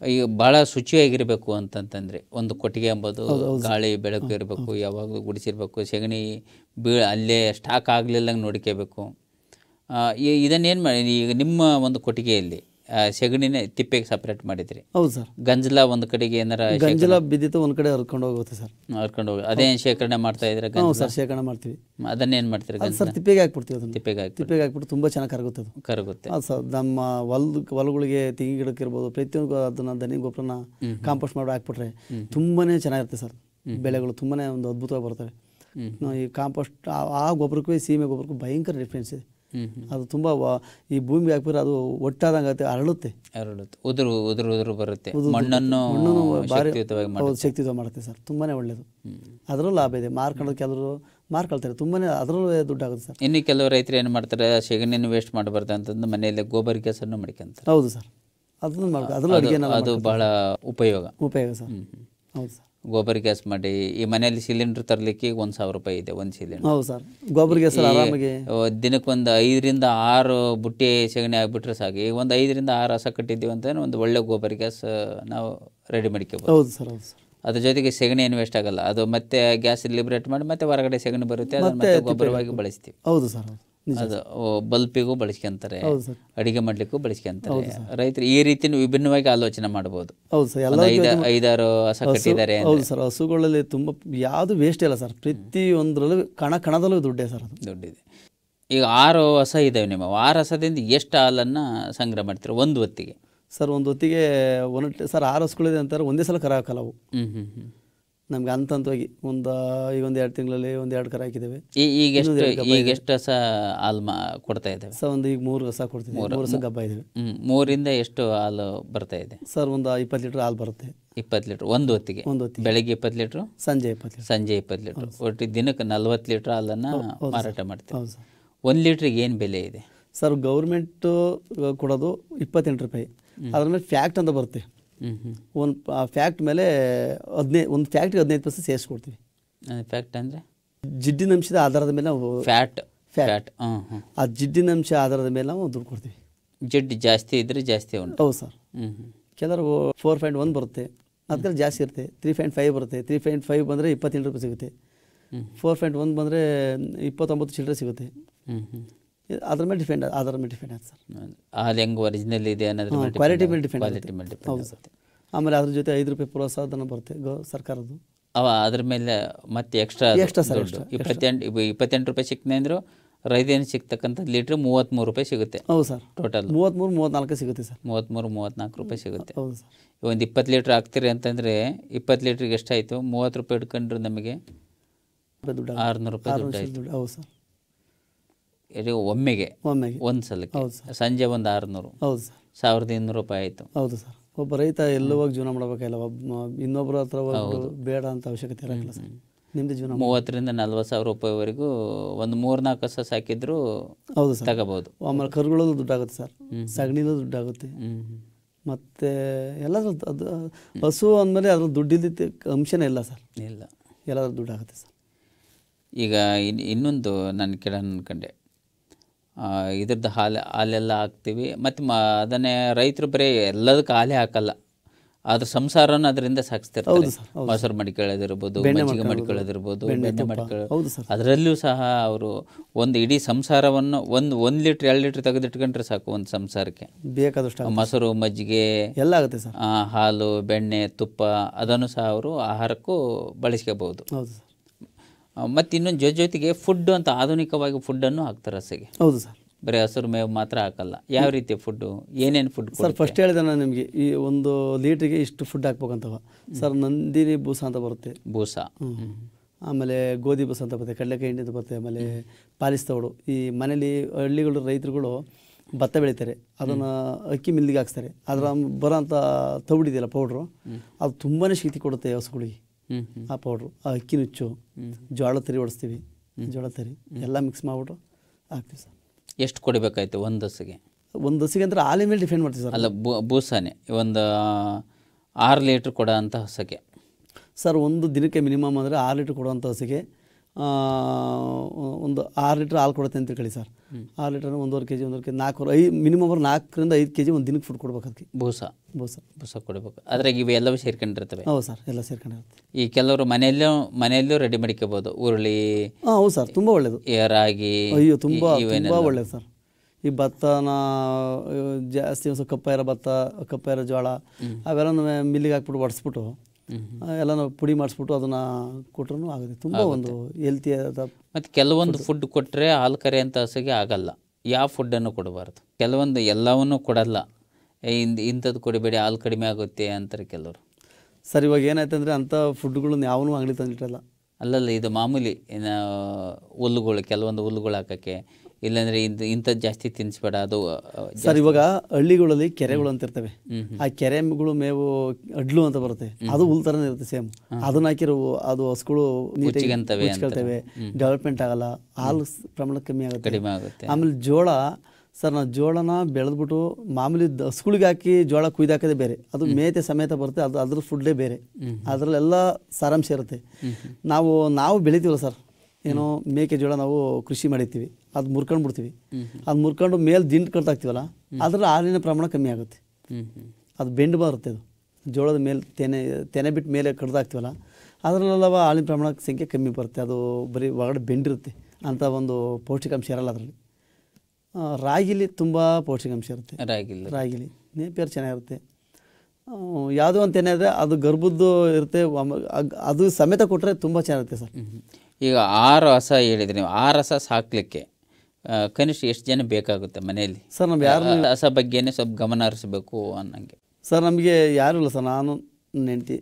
ಈಗ ಭಾಳ ಶುಚಿಯಾಗಿರಬೇಕು ಅಂತಂತಂದರೆ. ಒಂದು ಕೊಟ್ಟಿಗೆ ಎಂಬುದು ಗಾಳಿ ಬೆಳಕು ಇರಬೇಕು ಯಾವಾಗಲೂ ಗುಡಿಸಿರ್ಬೇಕು ಸೆಗಣಿ ಬೀ ಅಲ್ಲೇ ಸ್ಟಾಕ್ ಆಗಲಿಲ್ಲಂಗೆ ನೋಡ್ಕೋಬೇಕು. ಇದನ್ನೇನು ಮಾಡಿ ಈಗ ನಿಮ್ಮ ಒಂದು ಕೊಟ್ಟಿಗೆಯಲ್ಲಿ ಸೆಗಣಿನೇ ತಿಪ್ಪೆಗೆ ಸಪ್ರೇಟ್ ಮಾಡಿದ್ರಿ. ಹೌದು ಸರ್. ಗಂಜಲ ಒಂದ್ ಕಡೆಗೆ ಏನಾರ ಗಂಜಲ ಬಿದ್ದಿತ್ತು ಒಂದ್ ಕಡೆ ಹರ್ಕೊಂಡು ಹೋಗುತ್ತೆ ಸರ್. ಹರ್ಕೊಂಡು ಹೋಗಿ ಅದೇ ಶೇಖರಣೆ ಮಾಡ್ತಾ ಇದ್ರೆ ಹ್ಞೂ ಸರ್ ಶೇಖರಣೆ ಮಾಡ್ತೀವಿ. ಅದನ್ನೇನು ಮಾಡ್ತೀರಿ ಸರ್ ತಿಪ್ಪೆಗೆ ಹಾಕ್ಬಿಡ್ತೀವಿ ಅದನ್ನ. ತಿಪ್ಪೆಗೆ ಹಾಕಿ ತಿಪ್ಪೆಗೆ ಹಾಕ್ಬಿಟ್ಟು ತುಂಬಾ ಚೆನ್ನಾಗಿ ಕರಗುತ್ತೆ ಅದು. ಕರಗುತ್ತೆ. ಹೌದು ಸರ್ ನಮ್ಮ ಹೊಲದ ಹೊಲಗಳಿಗೆ ತೆಂಗಿ ಗಿಡಕ್ಕೆ ಇರ್ಬೋದು ಪ್ರತಿಯೊಂದು ಅದನ್ನ ದನಿ ಗೊಬ್ಬರನ ಕಾಂಪೋಸ್ಟ್ ಮಾಡಿ ಹಾಕ್ಬಿಟ್ರೆ ತುಂಬಾನೇ ಚೆನ್ನಾಗಿರುತ್ತೆ ಸರ್. ಬೆಳೆಗಳು ತುಂಬಾನೇ ಒಂದು ಅದ್ಭುತವಾಗಿ ಬರ್ತವೆ. ಈ ಕಾಂಪೋಸ್ಟ್ ಆ- ಗೊಬ್ಬರಕ್ಕೂ ಸೀಮೆ ಗೊಬ್ಬರಕ್ಕೂ ಭಯಂಕರ ಡಿಫ್ರೆನ್ಸ್ ಇದೆ. ಅದು ತುಂಬ ಈ ಭೂಮಿ ಹಾಕ್ಬಿಟ್ರೆ ಅದು ಒಟ್ಟಾದಂಗೆ ಅರಳುತ್ತೆ. ಅರಳುತ್ತೆ. ಉದುರು ಉದುರು ಉದುರು ಬರುತ್ತೆ. ಮಣ್ಣನ್ನು ಶಕ್ತಿಯುತ ಮಾಡುತ್ತೆ. ಸರ್. ತುಂಬಾನೇ ಒಳ್ಳೇದು. ಅದರಲ್ಲೂ ಲಾಭ ಇದೆ. ಮಾರ್ಕೊಂಡು ಕೆಲವರು ಮಾರ್ಕೊಳ್ತಾರೆ. ತುಂಬಾನೇ ಅದರಲ್ಲೂ ದುಡ್ಡು ಆಗುತ್ತೆ ಸರ್. ಇನ್ನು ಕೆಲವು ರೈತರು ಏನು ಮಾಡ್ತಾರೆ ಸೆಗಣಿಯನ್ನು ವೇಸ್ಟ್ ಮಾಡಬಾರ್ದು ಅಂತಂದು ಮನೆಯಲ್ಲೇ ಗೋಬರ್ ಗ್ಯಾಸನ್ನು ಮಾಡ್ಕೊಂತಾರೆ. ಹೌದು ಸರ್. ಅದನ್ನು ಮಾಡ್ತಾರೆ ಅದರಲ್ಲೂ ಅದು ಬಹಳ ಉಪಯೋಗ. ಉಪಯೋಗ ಸರ್. ಹೌದು ಸರ್. ಗೋಬರ್ ಗ್ಯಾಸ್ ಮಾಡಿ ಈ ಮನೆಯಲ್ಲಿ ಸಿಲಿಂಡರ್ ತರಲಿಕ್ಕೆ ಒಂದು ಸಾವಿರ ರೂಪಾಯಿ ಇದೆ ಒಂದು ಸಿಲಿಂಡರ್. ಹೌದು ಸರ್. ಗೋಬರ್ ಗ್ಯಾಸ್ ದಿನಕ್ಕೊಂದು ಐದರಿಂದ ಆರು ಬುಟ್ಟಿ ಸೆಗಣಿ ಆಗಿಬಿಟ್ರೆ ಸಾಕು. ಈಗ ಒಂದು ಐದರಿಂದ ಆರು ಹಸ ಕಟ್ಟಿದ್ದೀವಿ ಅಂತ ಒಂದು ಒಳ್ಳೆ ಗೋಬರ್ ಗ್ಯಾಸ್ ನಾವು ರೆಡಿ ಮಾಡ್ಕೋಬೋದು. ಹೌದು ಸರ್ ಹೌದು ಸರ್. ಅದ್ರ ಜೊತೆಗೆ ಸೆಗಣಿ ಏನು ವೇಸ್ಟ್ ಆಗಲ್ಲ. ಅದು ಮತ್ತೆ ಗ್ಯಾಸ್ ಲಿಬ್ರೇಟ್ ಮಾಡಿ ಮತ್ತೆ ಹೊರಗಡೆ ಸೆಗಣಿ ಬರುತ್ತೆ ಮತ್ತೆ ಗೊಬ್ಬರವಾಗಿ ಬಳಸ್ತೀವಿ. ಹೌದು ಸರ್ ಅದು ಬಲ್ಪಿಗೂ ಬಳಸ್ಕೊಂತಾರೆ ಅಡಿಗೆ ಮಾಡ್ಲಿಕ್ಕೂ ಬಳಸ್ಕೊಂತಾರೆ. ರೈತರು ಈ ರೀತಿ ವಿಭಿನ್ನವಾಗಿ ಆಲೋಚನೆ ಮಾಡಬಹುದು ಐದಾರು ಹಸ ಕಟ್ಟಿದ್ದಾರೆ ಹೌದು ಸರ್ ಹಸುಗಳಲ್ಲಿ ತುಂಬಾ ಯಾವುದು ವೇಸ್ಟ್ ಇಲ್ಲ ಸರ್. ಪ್ರತಿ ಒಂದರಲ್ಲೂ ಕಣ ಕಣದಲ್ಲೂ ದುಡ್ಡೇ ಸರ್ ದುಡ್ಡಿದೆ. ಈಗ ಆರು ಹಸ ಇದಾವೆ ನಿಮ್ಮ ಆರು ಹಸದಿಂದ ಎಷ್ಟು ಹಾಲನ್ನ ಸಂಗ್ರಹ ಮಾಡ್ತೀರಾ? ಒಂದು ಹೊತ್ತಿಗೆ. ಸರ್ ಒಂದು ಹೊತ್ತಿಗೆ ಒಂದು ಸರ್ ಆರು ಹಸುಗಳಿದೆ ಅಂತಾರೆ ಒಂದೇ ಸಲ ಕರ ಹಾಕಲ್ಲ ಅವು. ನಮ್ಗೆ ಅಂತ ಹಂತವಾಗಿ ಒಂದು ಈಗ ಒಂದು ಎರಡು ತಿಂಗಳಲ್ಲಿ ಒಂದು ಎರಡು ಕರ ಹಾಕಿದ್ದೇವೆ. ಈಗ ಎಷ್ಟು ಈಗ ಎಷ್ಟು ಹಸ ಹಾಲು ಮಾ ಕೊಡ್ತಾ ಇದ್ದೇವೆ? ಸರ್ ಒಂದು ಈಗ ಮೂರು ಹಸ ಕೊಡ್ತೀವಿ ಮೂರು ಹಸ ಗಬ್ಬ ಇದ್ದೇವೆ. ಮೂರಿಂದ ಎಷ್ಟು ಹಾಲು ಬರ್ತಾ ಇದೆ? ಸರ್ ಒಂದು ಇಪ್ಪತ್ತು ಲೀಟ್ರ್ ಹಾಲು ಬರುತ್ತೆ. ಇಪ್ಪತ್ತು ಲೀಟ್ರ್ ಒಂದು ಹೊತ್ತಿಗೆ? ಒಂದು ಹೊತ್ತಿಗೆ. ಬೆಳಗ್ಗೆ ಇಪ್ಪತ್ತು ಲೀಟ್ರು? ಸಂಜೆ ಇಪ್ಪತ್ತು ಲೀಟ್ರ್. ಸಂಜೆ ಇಪ್ಪತ್ತು ಲೀಟ್ರ್. ಒಟ್ಟು ದಿನಕ್ಕೆ ನಲ್ವತ್ತು ಲೀಟ್ರ್ ಹಾಲನ್ನು ಮಾರಾಟ ಮಾಡ್ತೀವಿ. ಒಂದು ಲೀಟ್ರಿಗೆ ಏನು ಬೆಲೆ ಇದೆ? ಸರ್ ಗೌರ್ಮೆಂಟು ಕೊಡೋದು ಇಪ್ಪತ್ತೆಂಟು ರೂಪಾಯಿ. ಅದ್ರ ಮೇಲೆ ಫ್ಯಾಕ್ಟ್ ಅಂತ ಬರುತ್ತೆ. ಒಂದು ಫ್ಯಾಕ್ಟ್ ಮೇಲೆ ಹದಿನೈದು ಒಂದು ಫ್ಯಾಕ್ಟ್ಗೆ ಹದಿನೈದು ಪರ್ಸೆಂಟ್ ಸೇರಿಸ್ಕೊಡ್ತೀವಿ. ಫ್ಯಾಕ್ಟ್ ಅಂದರೆ? ಜಿಡ್ಡಿನ ಅಂಶದ ಆಧಾರದ ಮೇಲೆ ನಾವು ಫ್ಯಾಟ್ ಫ್ಯಾಟ್ ಆ ಜಿಡ್ಡಿನ ಅಂಶ ಆಧಾರದ ಮೇಲೆ ನಾವು ದುಡ್ಡು ಕೊಡ್ತೀವಿ. ಜಿಡ್ಡು ಜಾಸ್ತಿ ಇದ್ದರೆ ಜಾಸ್ತಿ ಉಂಟು. ಹೌದು ಸರ್. ಕೆಲವರು ಫೋರ್ ಪಾಯಿಂಟ್ ಒನ್ ಬರುತ್ತೆ ಅದಕ್ಕೆ ಜಾಸ್ತಿ ಇರುತ್ತೆ ತ್ರೀ ಪಾಯಿಂಟ್ ಫೈವ್ ಬರುತ್ತೆ ತ್ರೀ ಪಾಯಿಂಟ್ ಫೈವ್ ಬಂದರೆ ಇಪ್ಪತ್ತೆಂಟು ರೂಪಾಯಿ ಸಿಗುತ್ತೆ. ಫೋರ್ ಪಾಯಿಂಟ್ ಒನ್ ಬಂದರೆ ಇಪ್ಪತ್ತೊಂಬತ್ತು ಚಿಲ್ಲರೆ ಸಿಗುತ್ತೆ. ಅದ್ರ ಮೇಲೆ ಡಿಪೆಂಡ್ ಅದರ ಮೇಲೆ ಡಿಪೆಂಡ್ ಆಗುತ್ತೆ ಸರ್. ಹಾಲು ಹೆಂಗೆ ಒರಿಜಿನಲ್ ಇದೆ ಅನ್ನೋದು ಕ್ವಾಲಿಟಿ ಮೇಲೆ ಡಿಪೆಂಡ್ ಕ್ವಾಲಿಟಿ ಮೇಲೆ ಹೌದು. ಸರ್ ಆಮೇಲೆ ಅದ್ರ ಜೊತೆ ಐದು ರೂಪಾಯಿ ಪ್ರೋತ್ಸಾಹಧನ ಬರುತ್ತೆ ಗೋ ಸರ್ಕಾರದ್ದು. ಅವ ಅದ್ರ ಮೇಲೆ ಮತ್ತೆ ಎಕ್ಸ್ಟ್ರಾ ಎಕ್ಸ್ಟ್ರಾ ಸರ್ ಇಪ್ಪತ್ತೆಂಟು ಇಪ್ಪತ್ತೆಂಟು ರೂಪಾಯಿ ಸಿಕ್ನೆ ಅಂದ್ರು ರೈದೇನು ಸಿಗ್ತಕ್ಕಂಥ ಲೀಟ್ರ್ ಮೂವತ್ತ್ಮೂರು ರೂಪಾಯಿ ಸಿಗುತ್ತೆ. ಹೌದು ಸರ್. ಟೋಟಲ್ ಮೂವತ್ತ್ಮೂರು ಮೂವತ್ತ್ನಾಲ್ಕು ಸಿಗುತ್ತೆ ಸರ್. ಮೂವತ್ತ್ಮೂರು ಮೂವತ್ತ್ನಾಲ್ಕು ರೂಪಾಯಿ ಸಿಗುತ್ತೆ. ಹೌದು ಸರ್. ಒಂದು ಇಪ್ಪತ್ತು ಲೀಟ್ರ್ ಹಾಕ್ತೀರಿ ಅಂತಂದರೆ ಇಪ್ಪತ್ತು ಲೀಟ್ರಿಗೆ ಎಷ್ಟಾಯಿತು? ಮೂವತ್ತು ರೂಪಾಯಿ ಹಿಡ್ಕೊಂಡ್ರೆ ನಮಗೆ ಆರುನೂರು ರೂಪಾಯಿ ದುಡ್ಡು. ಹೌದು ಸರ್. ಒಮ್ಮೆಗೆ ಒಮ್ಮೆಗೆ. ಒಂದು ಸಲಕ್ಕೆ. ಹೌದು ಸರ್. ಸಂಜೆ ಒಂದು ಆರುನೂರು. ಹೌದು ಸರ್. ಸಾವಿರದ ಇನ್ನೂರು ರೂಪಾಯಿ ಆಯಿತು. ಹೌದು ಸರ್. ಒಬ್ಬ ರೈತ ಎಲ್ಲ ಹೋಗಿ ಜೀವನ ಮಾಡಬೇಕಲ್ಲ ಒಬ್ಬ ಇನ್ನೊಬ್ಬರ ಹತ್ರ ಬೇಡ ಅಂತ ಅವಶ್ಯಕತೆ ಇರೋಲ್ಲ ಸರ್. ನಿಮ್ಮದು ಜೀವನ ಮೂವತ್ತರಿಂದ ನಲ್ವತ್ತು ಸಾವಿರ ರೂಪಾಯಿವರೆಗೂ ಒಂದು ಮೂರು ನಾಲ್ಕು ಹಸ ಸಾಕಿದ್ರು ಹೌದು ಸರ್. ತಗೋಬಹುದು ಆಮೇಲೆ ಕರುಗಳಲ್ಲೂ ದುಡ್ಡಾಗುತ್ತೆ ಸರ್. ಸಗಣಿಲೂ ದುಡ್ಡಾಗುತ್ತೆ. ಮತ್ತೆ ಎಲ್ಲಾದ್ರೂ ಅದು ಹಸು ಅಂದಮೇಲೆ ಅದ್ರ ದುಡ್ಡಿದ್ದ ಅಂಶನೇ ಇಲ್ಲ ಸರ್. ಇಲ್ಲ. ಎಲ್ಲಾದ್ರೂ ದುಡ್ಡಾಗುತ್ತೆ ಸರ್. ಈಗ ಇನ್ ಇನ್ನೊಂದು ನಾನು ಕೇಳ ಅನ್ಕೊಂಡೆ. ಇದ್ರದ್ದು ಹಾಲು ಹಾಲೆಲ್ಲ ಹಾಕ್ತೀವಿ. ಮತ್ತು ಮ ಅದನ್ನೇ ರೈತರು ಬರೀ ಎಲ್ಲದಕ್ಕೆ ಹಾಲೇ ಹಾಕಲ್ಲ. ಅದ್ರ ಸಂಸಾರನ ಅದರಿಂದ ಸಾಗಿಸ್ತಿರ್ತಾರೆ ಹೌದು ಮೊಸರು ಮಡಿಕೊಳ್ಳೋದಿರ್ಬೋದು ಮಜ್ಜಿಗೆ ಮಡಿಕೊಳ್ಳೋದಿರ್ಬೋದು ಬೆಣ್ಣೆ ಮಡಿಕೊಳ್ಳೋ ಹೌದು ಅದರಲ್ಲೂ ಸಹ ಅವರು ಒಂದು ಇಡೀ ಸಂಸಾರವನ್ನು ಒಂದು ಒಂದು ಲೀಟ್ರ್ ಎರಡು ಲೀಟ್ರ್ ತೆಗೆದಿಟ್ಕೊಂಡ್ರೆ ಸಾಕು ಒಂದು ಸಂಸಾರಕ್ಕೆ. ಬೇಕಾದಷ್ಟು ಮೊಸರು ಮಜ್ಜಿಗೆ ಎಲ್ಲ ಆಗುತ್ತೆ ಸರ್. ಹಾಲು ಬೆಣ್ಣೆ ತುಪ್ಪ ಅದನ್ನು ಸಹ ಅವರು ಆಹಾರಕ್ಕೂ ಬಳಸ್ಕೋಬಹುದು ಹೌದು ಸರ್. ಮತ್ತು ಇನ್ನೊಂದು ಜೊತೆ ಜೊತೆಗೆ ಫುಡ್ ಅಂತ ಆಧುನಿಕವಾಗಿ ಫುಡ್ಡನ್ನು ಹಾಕ್ತಾರೆ ಹಸಿಗೆ. ಹೌದು ಸರ್. ಬರೀ ಹಸಿರು ಮೇವು ಮಾತ್ರ ಹಾಕಲ್ಲ. ಯಾವ ರೀತಿಯ ಫುಡ್ಡು ಏನೇನು ಫುಡ್ ಸರ್ ಫಸ್ಟ್ ಹೇಳಿದೆ ನಾನು ನಿಮಗೆ ಈ ಒಂದು ಲೀಟ್ರಿಗೆ ಇಷ್ಟು ಫುಡ್ ಹಾಕ್ಬೇಕಂತವ. ಸರ್ ನಂದಿನಿ ಬೂಸ ಅಂತ ಬರುತ್ತೆ. ಬೂಸ. ಆಮೇಲೆ ಗೋಧಿ ಬೂಸ ಅಂತ ಬರುತ್ತೆ ಕಡಲೆಕಾಯಿ ಹಿಂಡಿ ಅಂತ ಬರುತ್ತೆ ಆಮೇಲೆ ಪಾಲಿಸ್ ತವಡು ಈ ಮನೇಲಿ ಹಳ್ಳಿಗಳು ರೈತರುಗಳು ಭತ್ತ ಬೆಳಿತಾರೆ. ಅದನ್ನು ಅಕ್ಕಿ ಮಿಲ್ಲಿಗೆ ಹಾಕ್ತಾರೆ ಅದರ ಬರೋಂಥ ತೌಡಿದೆಯಲ್ಲ ಪೌಡ್ರು ಅದು ತುಂಬಾ ಶಕ್ತಿ ಕೊಡುತ್ತೆ ಹಸುಗಳಿಗೆ. ಆ ಪೌಡ್ರು ಆ ಅಕ್ಕಿ ನುಚ್ಚು ಜೋಳ ತರಿ ಹೊಡಿಸ್ತೀವಿ ಜೋಳ ತರಿ ಎಲ್ಲ ಮಿಕ್ಸ್ ಮಾಡಿಬಿಟ್ಟು ಹಾಕ್ತೀವಿ ಸರ್. ಎಷ್ಟು ಕೊಡಬೇಕಾಯ್ತು ಒಂದು ಹಸಿಗೆ? ಒಂದು ಹಸಿಗೆ ಅಂದ್ರೆ ಹಾಲಿನ ಮೇಲೆ ಡಿಫೆಂಡ್ ಮಾಡ್ತೀವಿ ಸರ್. ಅಲ್ಲ ಬೂಸಾನೆ ಒಂದು ಆರು ಲೀಟ್ರ್ ಕೊಡೋ ಅಂಥ ಹಸಕ್ಕೆ ಸರ್ ಒಂದು ದಿನಕ್ಕೆ ಮಿನಿಮಮ್ ಅಂದರೆ ಆರು ಲೀಟ್ರ್ ಕೊಡೋವಂಥ ಹಸಿಗೆ ಒಂದು ಆರು ಲೀಟ್ರ್ ಹಾಲು ಕೊಡುತ್ತೆ ಅಂತ ತಿಳ್ಕೊಳ್ಳಿ ಸರ್. ಆರು ಲೀಟ್ರ್ ಒಂದೂವರೆ ಕೆ ಜಿ ಒಂದೂವರೆ ಕೆ ಜಿ ನಾಲ್ಕು ಐ ಮಿನಿಮಮ್ ಅವ್ರು ನಾಲ್ಕರಿಂದ ಐದು ಕೆ ಜಿ ಒಂದು ದಿನಕ್ಕೆ ಫುಡ್ ಕೊಡ್ಬೇಕು ಅದಕ್ಕೆ ಬೂಸ ಬೂಸ ಬೂಸ ಕೊಡಬೇಕು. ಅದ್ರಾಗ ಇವೆಲ್ಲವೂ ಸೇರ್ಕೊಂಡಿರ್ತವೆ. ಹೌದು ಸರ್ ಎಲ್ಲ ಸೇರ್ಕೊಂಡಿರುತ್ತೆ. ಈ ಕೆಲವರು ಮನೆಯಲ್ಲೂ ಮನೆಯಲ್ಲೂ ರೆಡಿ ಮಾಡ್ಕೋಬೋದು. ಹುರುಳಿ ಹಾಂ ಹೌದು ಸರ್ ತುಂಬ ಒಳ್ಳೆಯದು ಈ ರಾಗಿ ಅಯ್ಯೋ ತುಂಬ. ತುಂಬ ಒಳ್ಳೆಯದು ಸರ್. ಈ ಭತ್ತನ ಜಾಸ್ತಿ ಒಂದು ಕಪ್ಪ ಇರೋ ಭತ್ತ ಕಪ್ಪ ಇರೋ ಜೋಳ ಅವೆಲ್ಲ ಮಿಲ್ಲಿಗೆ ಹಾಕ್ಬಿಟ್ಟು ಒಡಿಸ್ಬಿಟ್ಟು ಎಲ್ಲ ಪುಡಿ ಮಾಡಿಸ್ಬಿಟ್ಟು ಅದನ್ನು ಕೊಟ್ರೂ ಆಗುತ್ತೆ. ತುಂಬ ಒಂದು ಹೆಲ್ತಿಯಾದ ಮತ್ತು ಕೆಲವೊಂದು ಫುಡ್ ಕೊಟ್ಟರೆ ಹಾಲು ಕರೆಯಂಥ ಹಸುಗೆ ಆಗಲ್ಲ. ಯಾವ ಫುಡ್ಡನ್ನು ಕೊಡಬಾರ್ದು. ಕೆಲವೊಂದು ಎಲ್ಲವನ್ನೂ ಕೊಡಲ್ಲ. ಇಂದ್ ಇಂಥದ್ದು ಕೊಡಬೇಡಿ ಹಾಲು ಕಡಿಮೆ ಆಗುತ್ತೆ ಅಂತಾರೆ ಕೆಲವರು. ಸರ್ ಇವಾಗ ಏನಾಯ್ತು ಅಂದರೆ ಅಂಥ ಫುಡ್ಗಳನ್ನ ಯಾವನೂ ಅಂಗಡಿ ತಂದಿಟ್ಟಲ್ಲ. ಅಲ್ಲಲ್ಲ ಇದು ಮಾಮೂಲಿ ಹುಲ್ಲುಗಳು ಕೆಲವೊಂದು ಹುಲ್ಲುಗಳು ಹಾಕೋಕ್ಕೆ. ಇಲ್ಲಾಂದರೆ ಇದು ಇಂಥದ್ದು ಜಾಸ್ತಿ ತಿನ್ನಿಸ್ಬೇಡ ಅದು ಸರ್ ಇವಾಗ ಹಳ್ಳಿಗಳಲ್ಲಿ ಕೆರೆಗಳು ಅಂತ ಇರ್ತವೆ. ಆ ಕೆರೆಗಳು ಮೇವು ಅಡ್ಲು ಅಂತ ಬರುತ್ತೆ. ಅದು ಹುಲ್ ಥರನೇ ಇರುತ್ತೆ ಸೇಮ್. ಅದನ್ನ ಹಾಕಿರೋ ಅದು ಹಸುಗಳು ಉಚ್ಕೊಳ್ತವೆ ಡೆವಲಪ್ಮೆಂಟ್ ಆಗಲ್ಲ. ಹಾಲು ಪ್ರಮಾಣ ಕಮ್ಮಿ ಆಗುತ್ತೆ. ಕಡಿಮೆ ಆಗುತ್ತೆ. ಆಮೇಲೆ ಜೋಳ ಸರ್ ನಾವು ಜೋಳನ ಬೆಳೆದ್ಬಿಟ್ಟು ಮಾಮೂಲಿ ಹಸುಗಳಿಗೆ ಹಾಕಿ ಜೋಳ ಕುಯ್ದಾಕದೆ ಬೇರೆ. ಅದು ಮೇತೆ ಸಮೇತ ಬರುತ್ತೆ ಅದು ಅದ್ರ ಫುಡ್ಡೇ ಬೇರೆ. ಅದರಲ್ಲೆಲ್ಲ ಸಾರಾಂಶ ಇರುತ್ತೆ. ನಾವು ನಾವು ಬೆಳಿತೀವಲ್ಲ ಸರ್. ಏನೋ ಮೇಕೆಜೋಳ ನಾವು ಕೃಷಿ ಮಾಡಿರ್ತೀವಿ. ಅದು ಮುರ್ಕೊಂಡು ಬಿಡ್ತೀವಿ. ಅದು ಮುರ್ಕೊಂಡು ಮೇಲೆ ದಿಂಡು ಕಟ್ಟಾಕ್ತೀವಲ್ಲ ಅದರಲ್ಲಿ ಹಾಲಿನ ಪ್ರಮಾಣ ಕಮ್ಮಿ ಆಗುತ್ತೆ. ಅದು ಬೆಂಡು ಬರುತ್ತೆ ಅದು. ಜೋಳದ ಮೇಲೆ ತೆನೆ ತೆನೆ ಬಿಟ್ಟು ಮೇಲೆ ಕಡ್ದಾಕ್ತೀವಲ್ಲ ಅದರಲ್ಲೆಲ್ಲ ಹಾಲಿನ ಪ್ರಮಾಣ ಸಂಖ್ಯೆ ಕಮ್ಮಿ ಬರುತ್ತೆ. ಅದು ಬರೀ ಒಳಗಡೆ ಬೆಂಡಿರುತ್ತೆ ಅಂಥ ಒಂದು ಪೌಷ್ಟಿಕಾಂಶ ಇರಲ್ಲ ಅದರಲ್ಲಿ. ರಾಗಿಲಿ ತುಂಬ ಪೌಷ್ಟಿಕಾಂಶ ಇರುತ್ತೆ. ರಾಗಿಲಿ. ರಾಗಿಲಿ. ನೇಪಿಯರ್ ಚೆನ್ನಾಗಿರುತ್ತೆ. ಯಾವುದೋ ಒಂದು ತೆನೆ ಆದರೆ ಅದು ಗರ್ಭದ್ದು ಇರುತ್ತೆ ಅದು ಸಮೇತ ಕೊಟ್ಟರೆ ತುಂಬ ಚೆನ್ನಾಗಿರುತ್ತೆ ಸರ್. ಈಗ ಆರು ರಸ ಹೇಳಿದ್ರಿ ನೀವು ಆ ರಸ ಸಾಕ್ಲಿಕ್ಕೆ ಕನಿಷ್ಠ ಎಷ್ಟು ಜನ ಬೇಕಾಗುತ್ತೆ ಮನೆಯಲ್ಲಿ? ಸರ್ ನಮ್ಗೆ ಯಾರು ರಸ ಹಸ ಬಗ್ಗೆನೇ ಸ್ವಲ್ಪ ಗಮನ ಹರಿಸಬೇಕು ಅನ್ನಂಗೆ. ಸರ್ ನಮಗೆ ಯಾರೂ ಇಲ್ಲ ಸರ್ ನಾನು ನೆಂಟಿ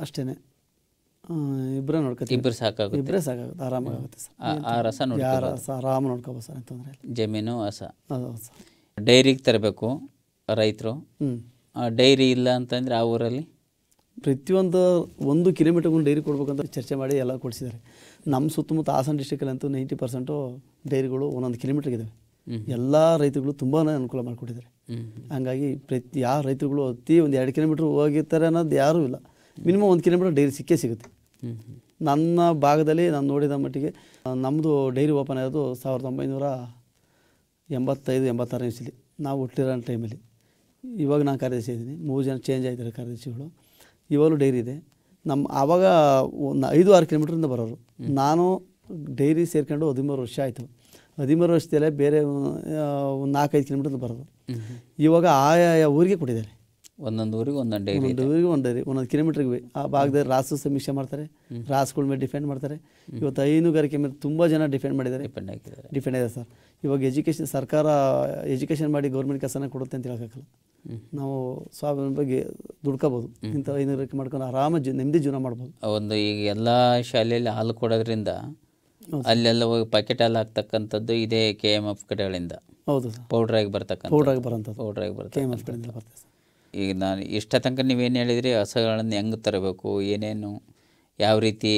ಅಷ್ಟೇ ಇಬ್ಬರೇ ನೋಡ್ಕೊತೀವಿ. ಇಬ್ಬರು ಸಾಕಾಗುತ್ತೆ? ಇಬ್ಬರೇ ಸಾಕಾಗುತ್ತೆ ಆರಾಮಾಗುತ್ತೆ ಸರ್. ಆ- ಆ ರಸ ಸರ್ ಆರಾಮ ನೋಡ್ಕೋಬೋದು ಸರ್ ಅಂತಂದ್ರೆ ಜಮೀನು ಹಸ ಸರ್. ಡೈರಿಗೆ ತರಬೇಕು ರೈತರು. ಹ್ಞೂ ಡೈರಿ ಇಲ್ಲ ಅಂತಂದರೆ ಆ ಊರಲ್ಲಿ? ಪ್ರತಿಯೊಂದು ಒಂದು ಕಿಲೋಮೀಟರ್ಗೂ ಡೈರಿ ಕೊಡ್ಬೇಕಂತ ಚರ್ಚೆ ಮಾಡಿ ಎಲ್ಲ ಕೊಡಿಸಿದ್ದಾರೆ. ನಮ್ಮ ಸುತ್ತಮುತ್ತ ಹಾಸನ ಡಿಸ್ಟಿಕಲ್ಲಂತೂ ನೈಂಟಿ ಪರ್ಸೆಂಟು ಡೈರಿಗಳು ಒಂದೊಂದು ಕಿಲೋಮೀಟ್ರಿಗೆ ಇದ್ದಾವೆ ಎಲ್ಲ ರೈತರುಗಳು ತುಂಬಾ ಅನುಕೂಲ ಮಾಡಿಕೊಟ್ಟಿದ್ದಾರೆ. ಹಂಗಾಗಿ ಪ್ರತಿ ಯಾವ ರೈತರುಗಳು ಅತಿ ಒಂದು ಎರಡು ಕಿಲೋಮೀಟ್ರ್ ಹೋಗಿರ್ತಾರೆ ಅನ್ನೋದು ಯಾರೂ ಇಲ್ಲ. ಮಿನಿಮಮ್ ಒಂದು ಕಿಲೋಮೀಟ್ರ್ ಡೈರಿ ಸಿಕ್ಕೇ ಸಿಗುತ್ತೆ. ನನ್ನ ಭಾಗದಲ್ಲಿ ನಾನು ನೋಡಿದ ಮಟ್ಟಿಗೆ ನಮ್ಮದು ಡೈರಿ ಓಪನ್ ಆಗೋದು ಸಾವಿರದ ಒಂಬೈನೂರ ಎಂಬತ್ತೈದು ಎಂಬತ್ತಾರನೇ ಇಸ್ಲಿ ನಾವು ಹುಟ್ಟಿರೋ ಟೈಮಲ್ಲಿ ಇವಾಗ ನಾನು ಕಾರ್ಯದರ್ಶಿ ಇದ್ದೀನಿ. ಮೂರು ಜನ ಚೇಂಜ್ ಆಗಿದ್ದಾರೆ ಕಾರ್ಯದರ್ಶಿಗಳು. ಇವಾಗಲೂ ಡೈರಿ ಇದೆ. ನಮ್ಮ ಆವಾಗ ಒಂದು ಐದು ಆರು ಕಿಲೋಮೀಟ್ರಿಂದ ಬರೋರು. ನಾನು ಡೈರಿ ಸೇರ್ಕೊಂಡು ಹದಿಮೂರು ವರ್ಷ ಆಯಿತು. ಹದಿಮೂರು ವರ್ಷದಲ್ಲೇ ಬೇರೆ ಒಂದು ನಾಲ್ಕೈದು ಕಿಲೋಮೀಟ್ರಿಂದ ಬರೋದು. ಇವಾಗ ಆಯಾ ಊರಿಗೆ ಕೊಟ್ಟಿದ್ದಾರೆ. ಒಂದೊಂದು ಊರಿಗೆ ಒಂದೊಂದು ಡೈರಿ ಒಂದೊಂದು ಊರಿಗೆ ಒಂದು ಡೈರಿ ಒಂದೊಂದು ಕಿಲೋಮೀಟ್ರಿಗೆ ಆ ಭಾಗದಲ್ಲಿ ರಾಸು ಸಮೀಕ್ಷೆ ಮಾಡ್ತಾರೆ. ರಾಸುಗಳ ಮೇಲೆ ಡಿಫೆಂಡ್ ಮಾಡ್ತಾರೆ. ಇವತ್ತು ಹೈನುಗಾರಿಕೆ ಮೇಲೆ ತುಂಬ ಜನ ಡಿಫೆಂಡ್ ಮಾಡಿದ್ದಾರೆ. ಡಿಪೆಂಡ್ ಆಗಿದ್ದಾರೆ. ಡಿಫೆಂಡ್ ಇದೆ ಸರ್. ಇವಾಗ ಎಜುಕೇಷನ್ ಸರ್ಕಾರ ಎಜುಕೇಷನ್ ಮಾಡಿ ಗೌರ್ಮೆಂಟ್ ಕೆಲಸನ ಕೊಡುತ್ತೆ ಅಂತ ಹೇಳೋಕ್ಕಾಗಲ್ಲ. ನಾವು ಸ್ವಾವಲಂಬಿಗೆ ದುಡ್ಕೋಬೋದು. ಇಂಥ ಹೈನುಗಾರಿಕೆ ಮಾಡ್ಕೊಂಡು ಆರಾಮ ಜೀವ ನೆಮ್ಮದಿ ಜೀವನ ಮಾಡ್ಬೋದು. ಒಂದು ಈಗ ಎಲ್ಲ ಶಾಲೆಯಲ್ಲಿ ಹಾಲು ಕೊಡೋದ್ರಿಂದ ಅಲ್ಲೆಲ್ಲ ಹೋಗಿ ಪ್ಯಾಕೆಟ್ ಹಾಲು ಹಾಕ್ತಕ್ಕಂಥದ್ದು ಇದೇ ಕೆ ಎಂ ಎಫ್ ಕಡೆಗಳಿಂದ. ಹೌದು ಪೌಡ್ರಾಗಿ ಬರ್ತಕ್ಕಂಥ ಪೌಡ್ರಾಗಿ ಬರೋಂಥದ್ದು. ಪೌಡ್ರಾಗಿ ಕೆ ಬರ್ತದೆ ಎಂ ಎಫ್ ಕಡೆಯಿಂದ ಬರ್ತದೆ ಈಗ ನಾನು ಇಷ್ಟ ತನಕ ನೀವೇನು ಹೇಳಿದ್ರಿ ಹಸುಗಳನ್ನು ಹೆಂಗೆ ತರಬೇಕು ಏನೇನು ಯಾವ ರೀತಿ